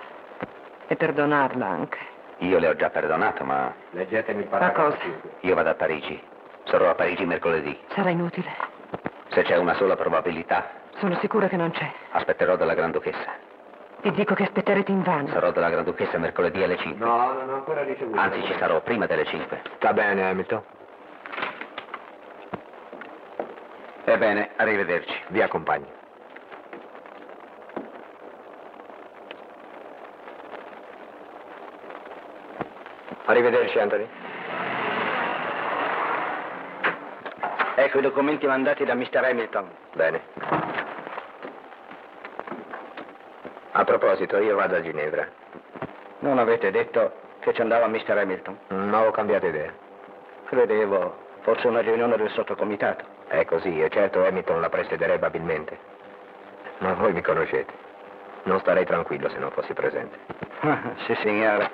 E perdonarla anche. Io le ho già perdonato, ma Leggetemi il Ma paragrafo cosa? 5. io vado a Parigi. Sarò a Parigi mercoledì. Sarà inutile. Se c'è una sola probabilità, Sono sicura che non c'è. aspetterò dalla Granduchessa. Vi dico che aspetterete invano. Sarò dalla Granduchessa mercoledì alle 5. No, non ho ancora ricevuto. Anzi, ci sarò prima delle 5. Sta bene, Hamilton. Ebbene, arrivederci. Vi accompagno. Arrivederci, Anthony. Ecco i documenti mandati da Mr. Hamilton. Bene. A proposito, io vado a Ginevra. Non avete detto che ci andava Mr. Hamilton. Ma ho cambiato idea. Credevo fosse una riunione del sottocomitato. È così, e certo Hamilton la presiederebbe abilmente. Ma voi mi conoscete. Non starei tranquillo se non fossi presente. sì, signore.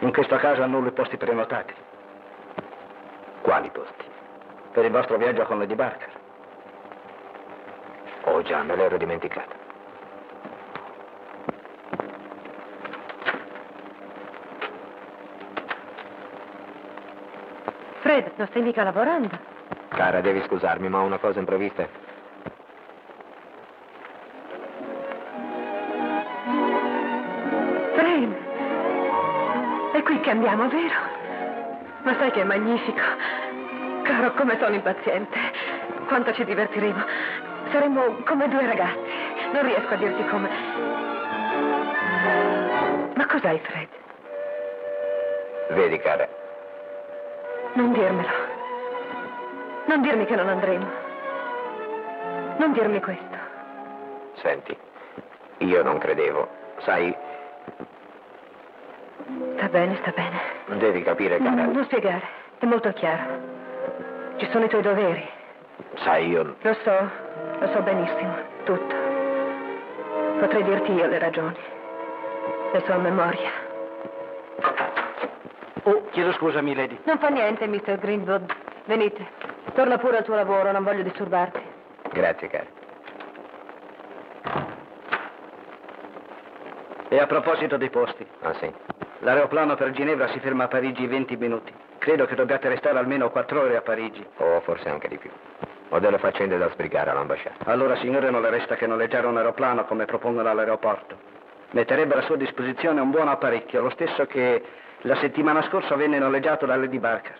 In questo caso annullo i posti prenotati. Quali posti? Per il vostro viaggio con Lady Barker. Oh già, me l'ero dimenticato. Fred, non stai mica lavorando? Cara, devi scusarmi, ma ho una cosa improvvista. Fred, è qui che andiamo, vero? Ma sai che è magnifico. Caro, come sono impaziente. Quanto ci divertiremo. Saremo come due ragazzi. Non riesco a dirti come. Ma cos'hai, Fred? Vedi, cara, Non dirmelo. Non dirmi che non andremo. Non dirmi questo. senti, io non credevo. Sai, Sta bene, sta bene. devi capire, cara. no, non spiegare. È molto chiaro. Ci sono i tuoi doveri. Sai, io... Lo so, lo so benissimo. Tutto. Potrei dirti io le ragioni. Le so a memoria. Oh, chiedo scusa, milady. Non fa niente, Mr. Greenwood. Venite. Torna pure al tuo lavoro, non voglio disturbarti. Grazie, cara. E a proposito dei posti, Ah, sì. l'aeroplano per Ginevra si ferma a Parigi 20 minuti. Credo che dobbiate restare almeno 4 ore a Parigi. O forse anche di più. Ho delle faccende da sbrigare all'ambasciata. Allora, signore, non le resta che noleggiare un aeroplano come propongono all'aeroporto. Metterebbe a sua disposizione un buon apparecchio, lo stesso che la settimana scorsa venne noleggiato da Lady Barker.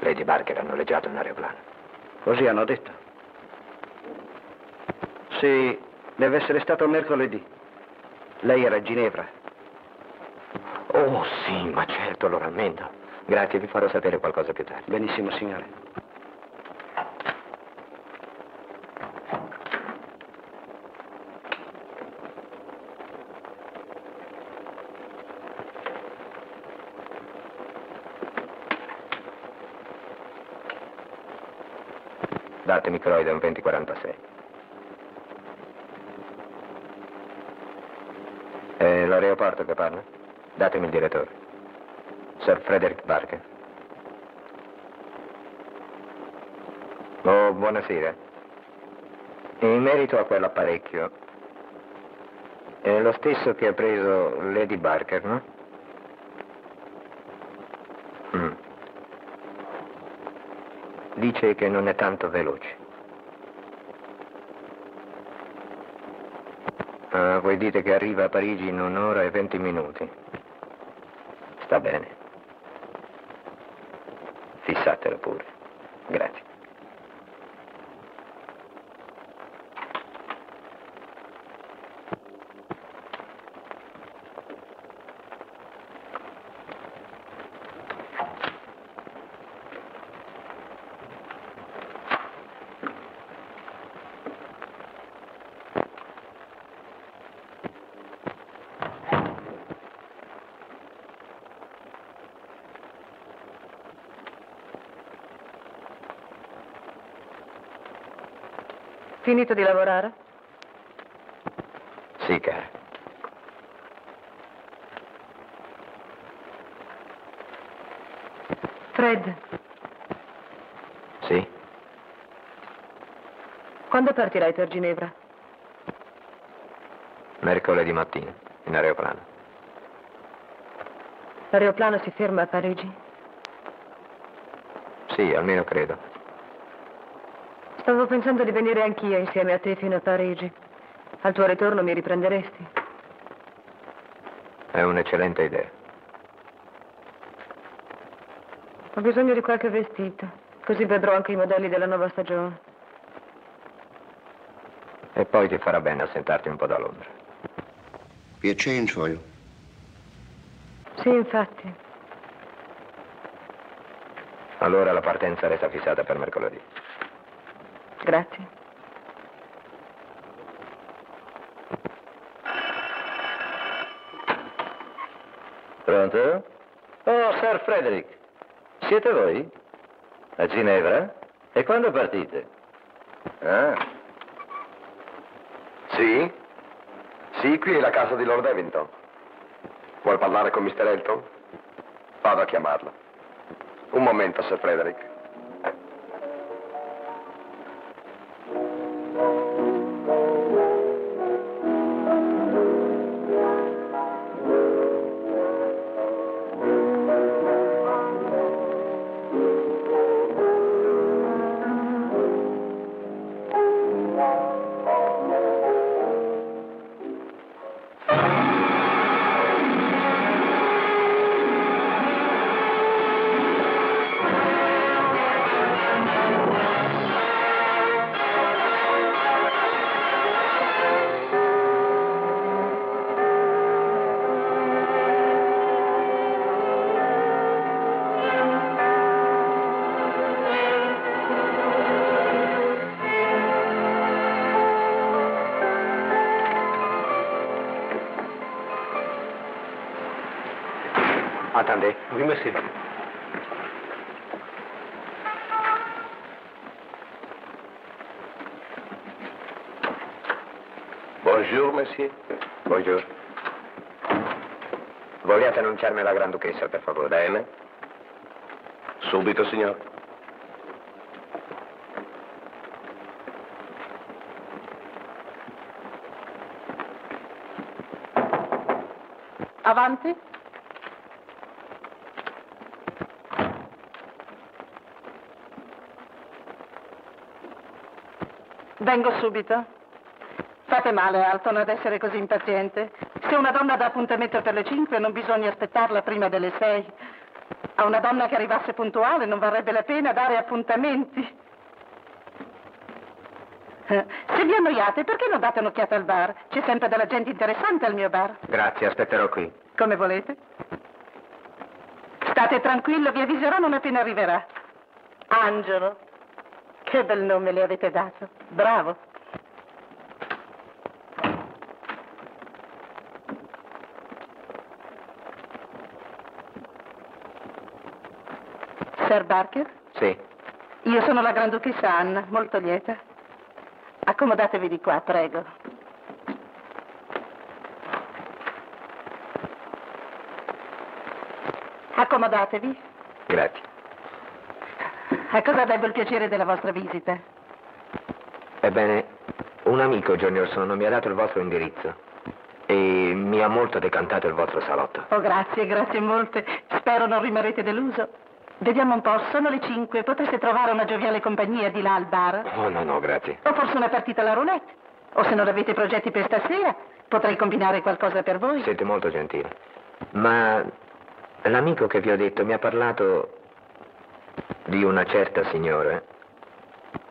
Lady Barker ha noleggiato un aeroplano. Così hanno detto. Sì, deve essere stato mercoledì. Lei era a Ginevra. Oh, sì, ma certo, lo rammento. Grazie, vi farò sapere qualcosa più tardi. Benissimo, signore. Datemi Croydon 2046. È l'aeroporto che parla? Datemi il direttore. Sir Frederick Barker. Oh, buonasera. In merito a quell'apparecchio, è lo stesso che ha preso Lady Barker, no? Dice che non è tanto veloce. Ah, voi dite che arriva a Parigi in un'ora e venti minuti. Sta bene. Fissatelo pure. Grazie. Finito di lavorare? Sì, cara. Fred, Sì? quando partirai per Ginevra? Mercoledì mattina, in aeroplano. L'aeroplano si ferma a Parigi? Sì, almeno credo. Stavo pensando di venire anch'io insieme a te fino a Parigi. Al tuo ritorno mi riprenderesti? È un'eccellente idea. Ho bisogno di qualche vestito, così vedrò anche i modelli della nuova stagione. E poi ti farà bene assentarti un po' da Londra. Be a change for you. Sì, infatti. Allora la partenza resta fissata per mercoledì. Grazie. Pronto? Oh, Sir Frederick. Siete voi? A Ginevra? E quando partite? Ah. Sì? Sì, qui è la casa di Lord Evington. Vuol parlare con Mr. Elton? Vado a chiamarlo. Un momento, Sir Frederick. Bonjour, monsieur. Buongiorno. Vogliate annunciarmi la Granduchessa, per favore? Bene. Subito, signor. Avanti. Vengo subito. Fate male, Alton, ad essere così impaziente. Se una donna dà appuntamento per le cinque, non bisogna aspettarla prima delle sei. A una donna che arrivasse puntuale non varrebbe la pena dare appuntamenti. Eh, Se vi annoiate, perché non date un'occhiata al bar? C'è sempre della gente interessante al mio bar. Grazie, aspetterò qui. Come volete. State tranquillo, vi avviserò non appena arriverà. Angelo. Che bel nome le avete dato. Bravo. Sir Barker? Sì. Io sono la Granduchessa Anna, molto lieta. Accomodatevi di qua, prego. Accomodatevi. Grazie. A cosa debbo il piacere della vostra visita? Ebbene, un amico giorni or sono mi ha dato il vostro indirizzo e mi ha molto decantato il vostro salotto. Oh, grazie, grazie molte. Spero non rimarrete deluso. Vediamo un po', sono le cinque. Potreste trovare una gioviale compagnia di là al bar? Oh, no, no, grazie. O forse una partita alla roulette? O se non avete progetti per stasera, potrei combinare qualcosa per voi. Siete molto gentile. Ma l'amico che vi ho detto mi ha parlato di una certa signora,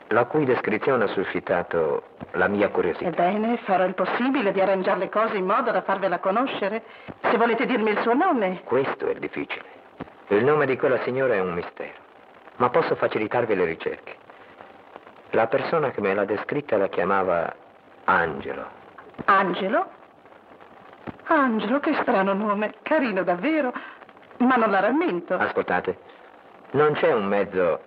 la cui descrizione ha suscitato la mia curiosità. Ebbene, farò il possibile di arrangiare le cose in modo da farvela conoscere. Se volete dirmi il suo nome. Questo è il difficile. Il nome di quella signora è un mistero, ma posso facilitarvi le ricerche. La persona che me l'ha descritta la chiamava Angelo. Angelo? Angelo, che strano nome. Carino davvero, ma non la rammento. Ascoltate, non c'è un mezzo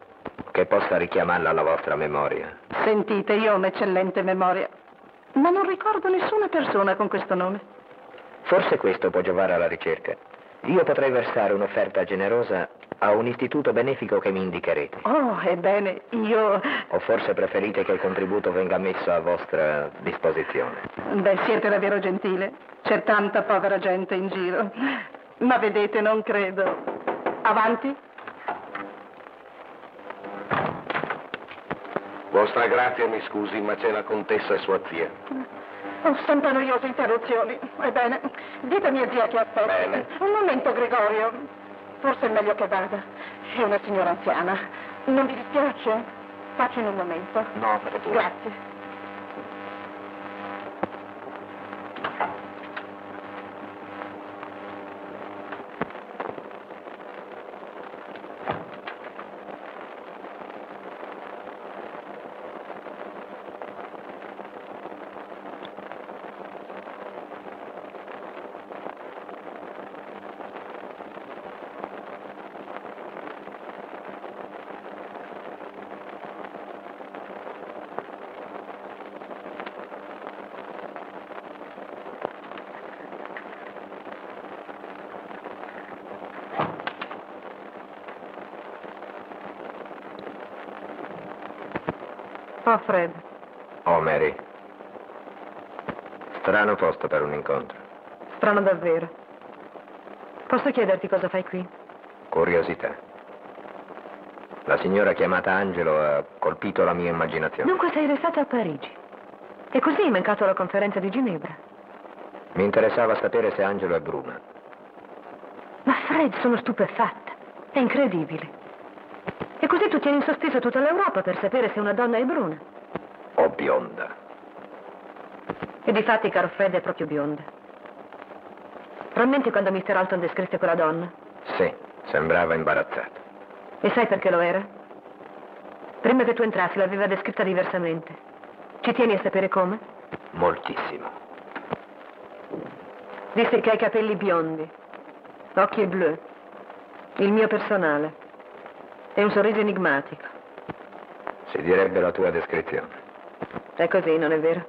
che possa richiamarla alla vostra memoria. Sentite, io ho un'eccellente memoria, ma non ricordo nessuna persona con questo nome. Forse questo può giovare alla ricerca. Io potrei versare un'offerta generosa a un istituto benefico che mi indicherete. Oh, ebbene, io... O forse preferite che il contributo venga messo a vostra disposizione. Beh, siete davvero gentile. C'è tanta povera gente in giro. Ma vedete, non credo. Avanti? Vostra grazia mi scusi, ma c'è la contessa e sua zia. Oh, sempre noiose interruzioni. Ebbene, dite a mia zia che aspetta. Bene. Un momento, Gregorio. Forse è meglio che vada. È una signora anziana. Non vi dispiace? Faccio in un momento. No, per favore. Grazie. Oh, Fred. Oh, Mary. Strano posto per un incontro. Strano davvero. Posso chiederti cosa fai qui? Curiosità. La signora chiamata Angelo ha colpito la mia immaginazione. Dunque sei restata a Parigi. E così hai mancato la conferenza di Ginevra. Mi interessava sapere se Angelo è bruna. Ma Fred, sono stupefatta. È incredibile. E tu tieni in sospeso tutta l'Europa per sapere se una donna è bruna. O bionda. E difatti, caro Fred, è proprio bionda. Rammenti quando Mr. Alton descrisse quella donna? Sì, sembrava imbarazzata. E sai perché lo era? Prima che tu entrassi l'aveva descritta diversamente. Ci tieni a sapere come? Moltissimo. Disse che hai capelli biondi, occhi blu, il mio personale e un sorriso enigmatico. Si direbbe la tua descrizione. È così, non è vero?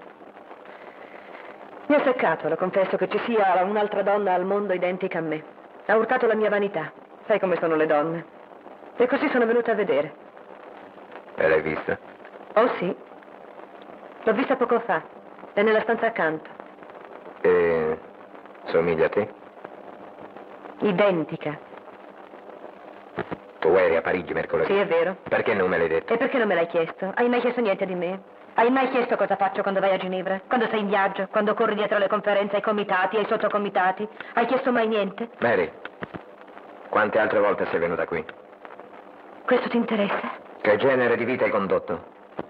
Mi ha seccato, lo confesso, che ci sia un'altra donna al mondo identica a me. Ha urtato la mia vanità. Sai come sono le donne. E così sono venuta a vedere. E l'hai vista? Oh sì. L'ho vista poco fa. È nella stanza accanto. E somiglia a te? Identica. Tu eri a Parigi mercoledì? Sì, è vero. Perché non me l'hai detto? E perché non me l'hai chiesto? Hai mai chiesto niente di me? Hai mai chiesto cosa faccio quando vai a Ginevra? Quando sei in viaggio? Quando corri dietro alle conferenze, ai comitati, ai sottocomitati? Hai chiesto mai niente? Mary, quante altre volte sei venuta qui? Questo ti interessa? Che genere di vita hai condotto?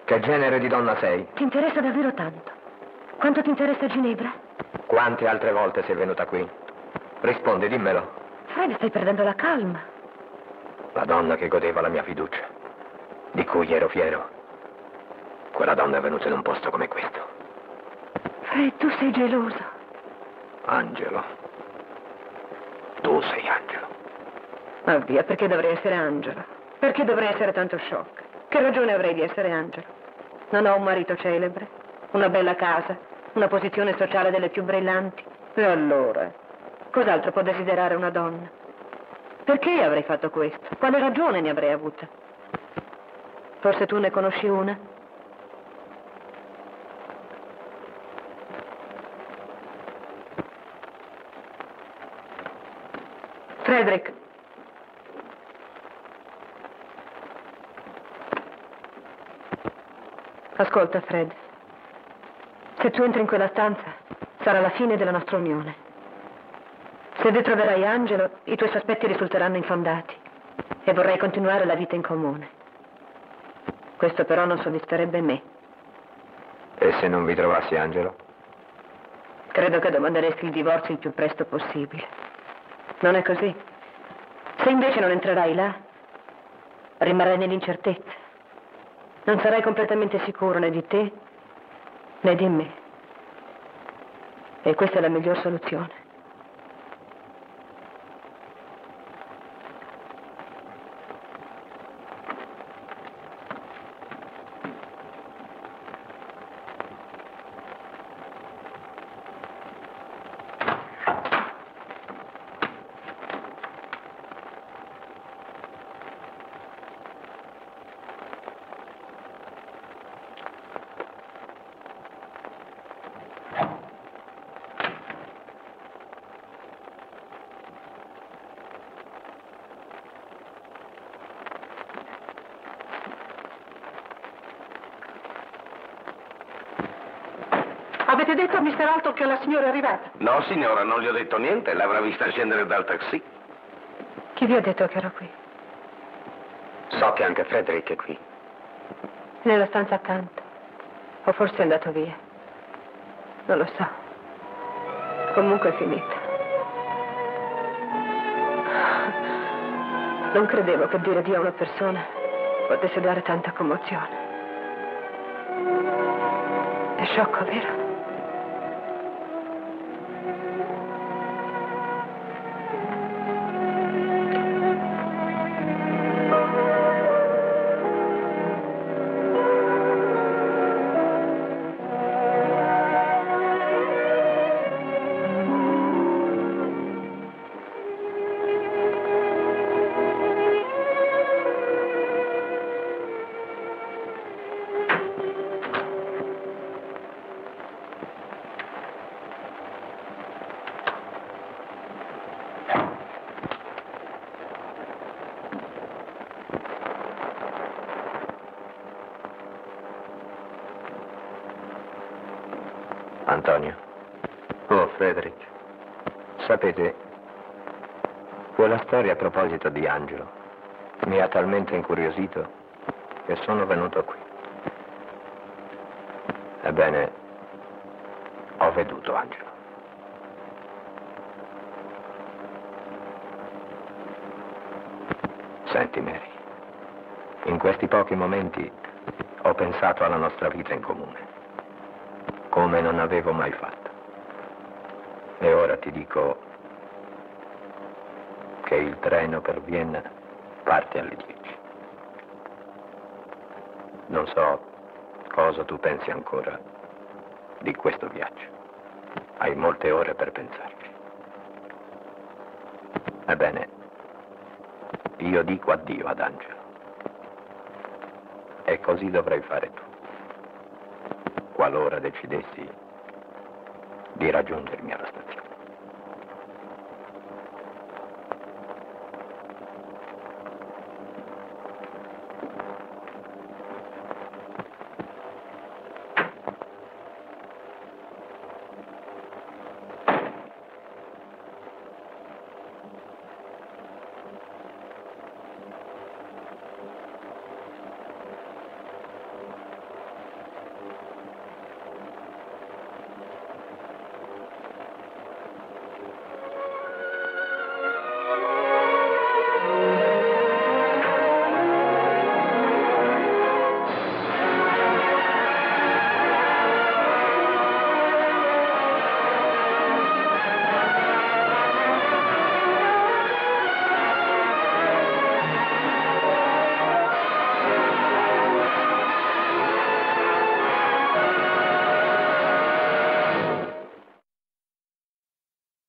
Che genere di donna sei? Ti interessa davvero tanto? Quanto ti interessa Ginevra? Quante altre volte sei venuta qui? Rispondi, dimmelo. Fred, stai perdendo la calma. La donna che godeva la mia fiducia, di cui ero fiero. Quella donna è venuta in un posto come questo. Fred, tu sei geloso. Angelo. Tu sei Angelo. Ma via, perché dovrei essere Angelo? Perché dovrei essere tanto shock? Che ragione avrei di essere Angelo? Non ho un marito celebre, una bella casa, una posizione sociale delle più brillanti. E allora? Cos'altro può desiderare una donna? Perché avrei fatto questo? Quale ragione ne avrei avuta? Forse tu ne conosci una? Frederick. Ascolta, Fred. Se tu entri in quella stanza, sarà la fine della nostra unione. Se ritroverai Angelo, i tuoi sospetti risulteranno infondati e vorrei continuare la vita in comune. Questo però non soddisferebbe me. E se non vi trovassi Angelo? Credo che domanderesti il divorzio il più presto possibile. Non è così? Se invece non entrerai là, rimarrai nell'incertezza. Non sarai completamente sicuro né di te né di me. E questa è la miglior soluzione. Avete detto a Mr. Alto che la signora è arrivata? No, signora, non gli ho detto niente. L'avrà vista scendere dal taxi. Chi vi ha detto che ero qui? So che anche Frederick è qui. Nella stanza accanto. O forse è andato via. Non lo so. Comunque è finita. Non credevo che dire Dio a una persona potesse dare tanta commozione. È sciocco, vero? Storia a proposito di Angelo mi ha talmente incuriosito che sono venuto qui. Ebbene, ho veduto Angelo. Senti, Mary, in questi pochi momenti ho pensato alla nostra vita in comune, come non avevo mai fatto. E ora ti dico che il treno per Vienna parte alle 10. Non so cosa tu pensi ancora di questo viaggio. Hai molte ore per pensarci. Ebbene, io dico addio ad Angelo. E così dovrai fare tu. Qualora decidessi di raggiungermi alla stazione.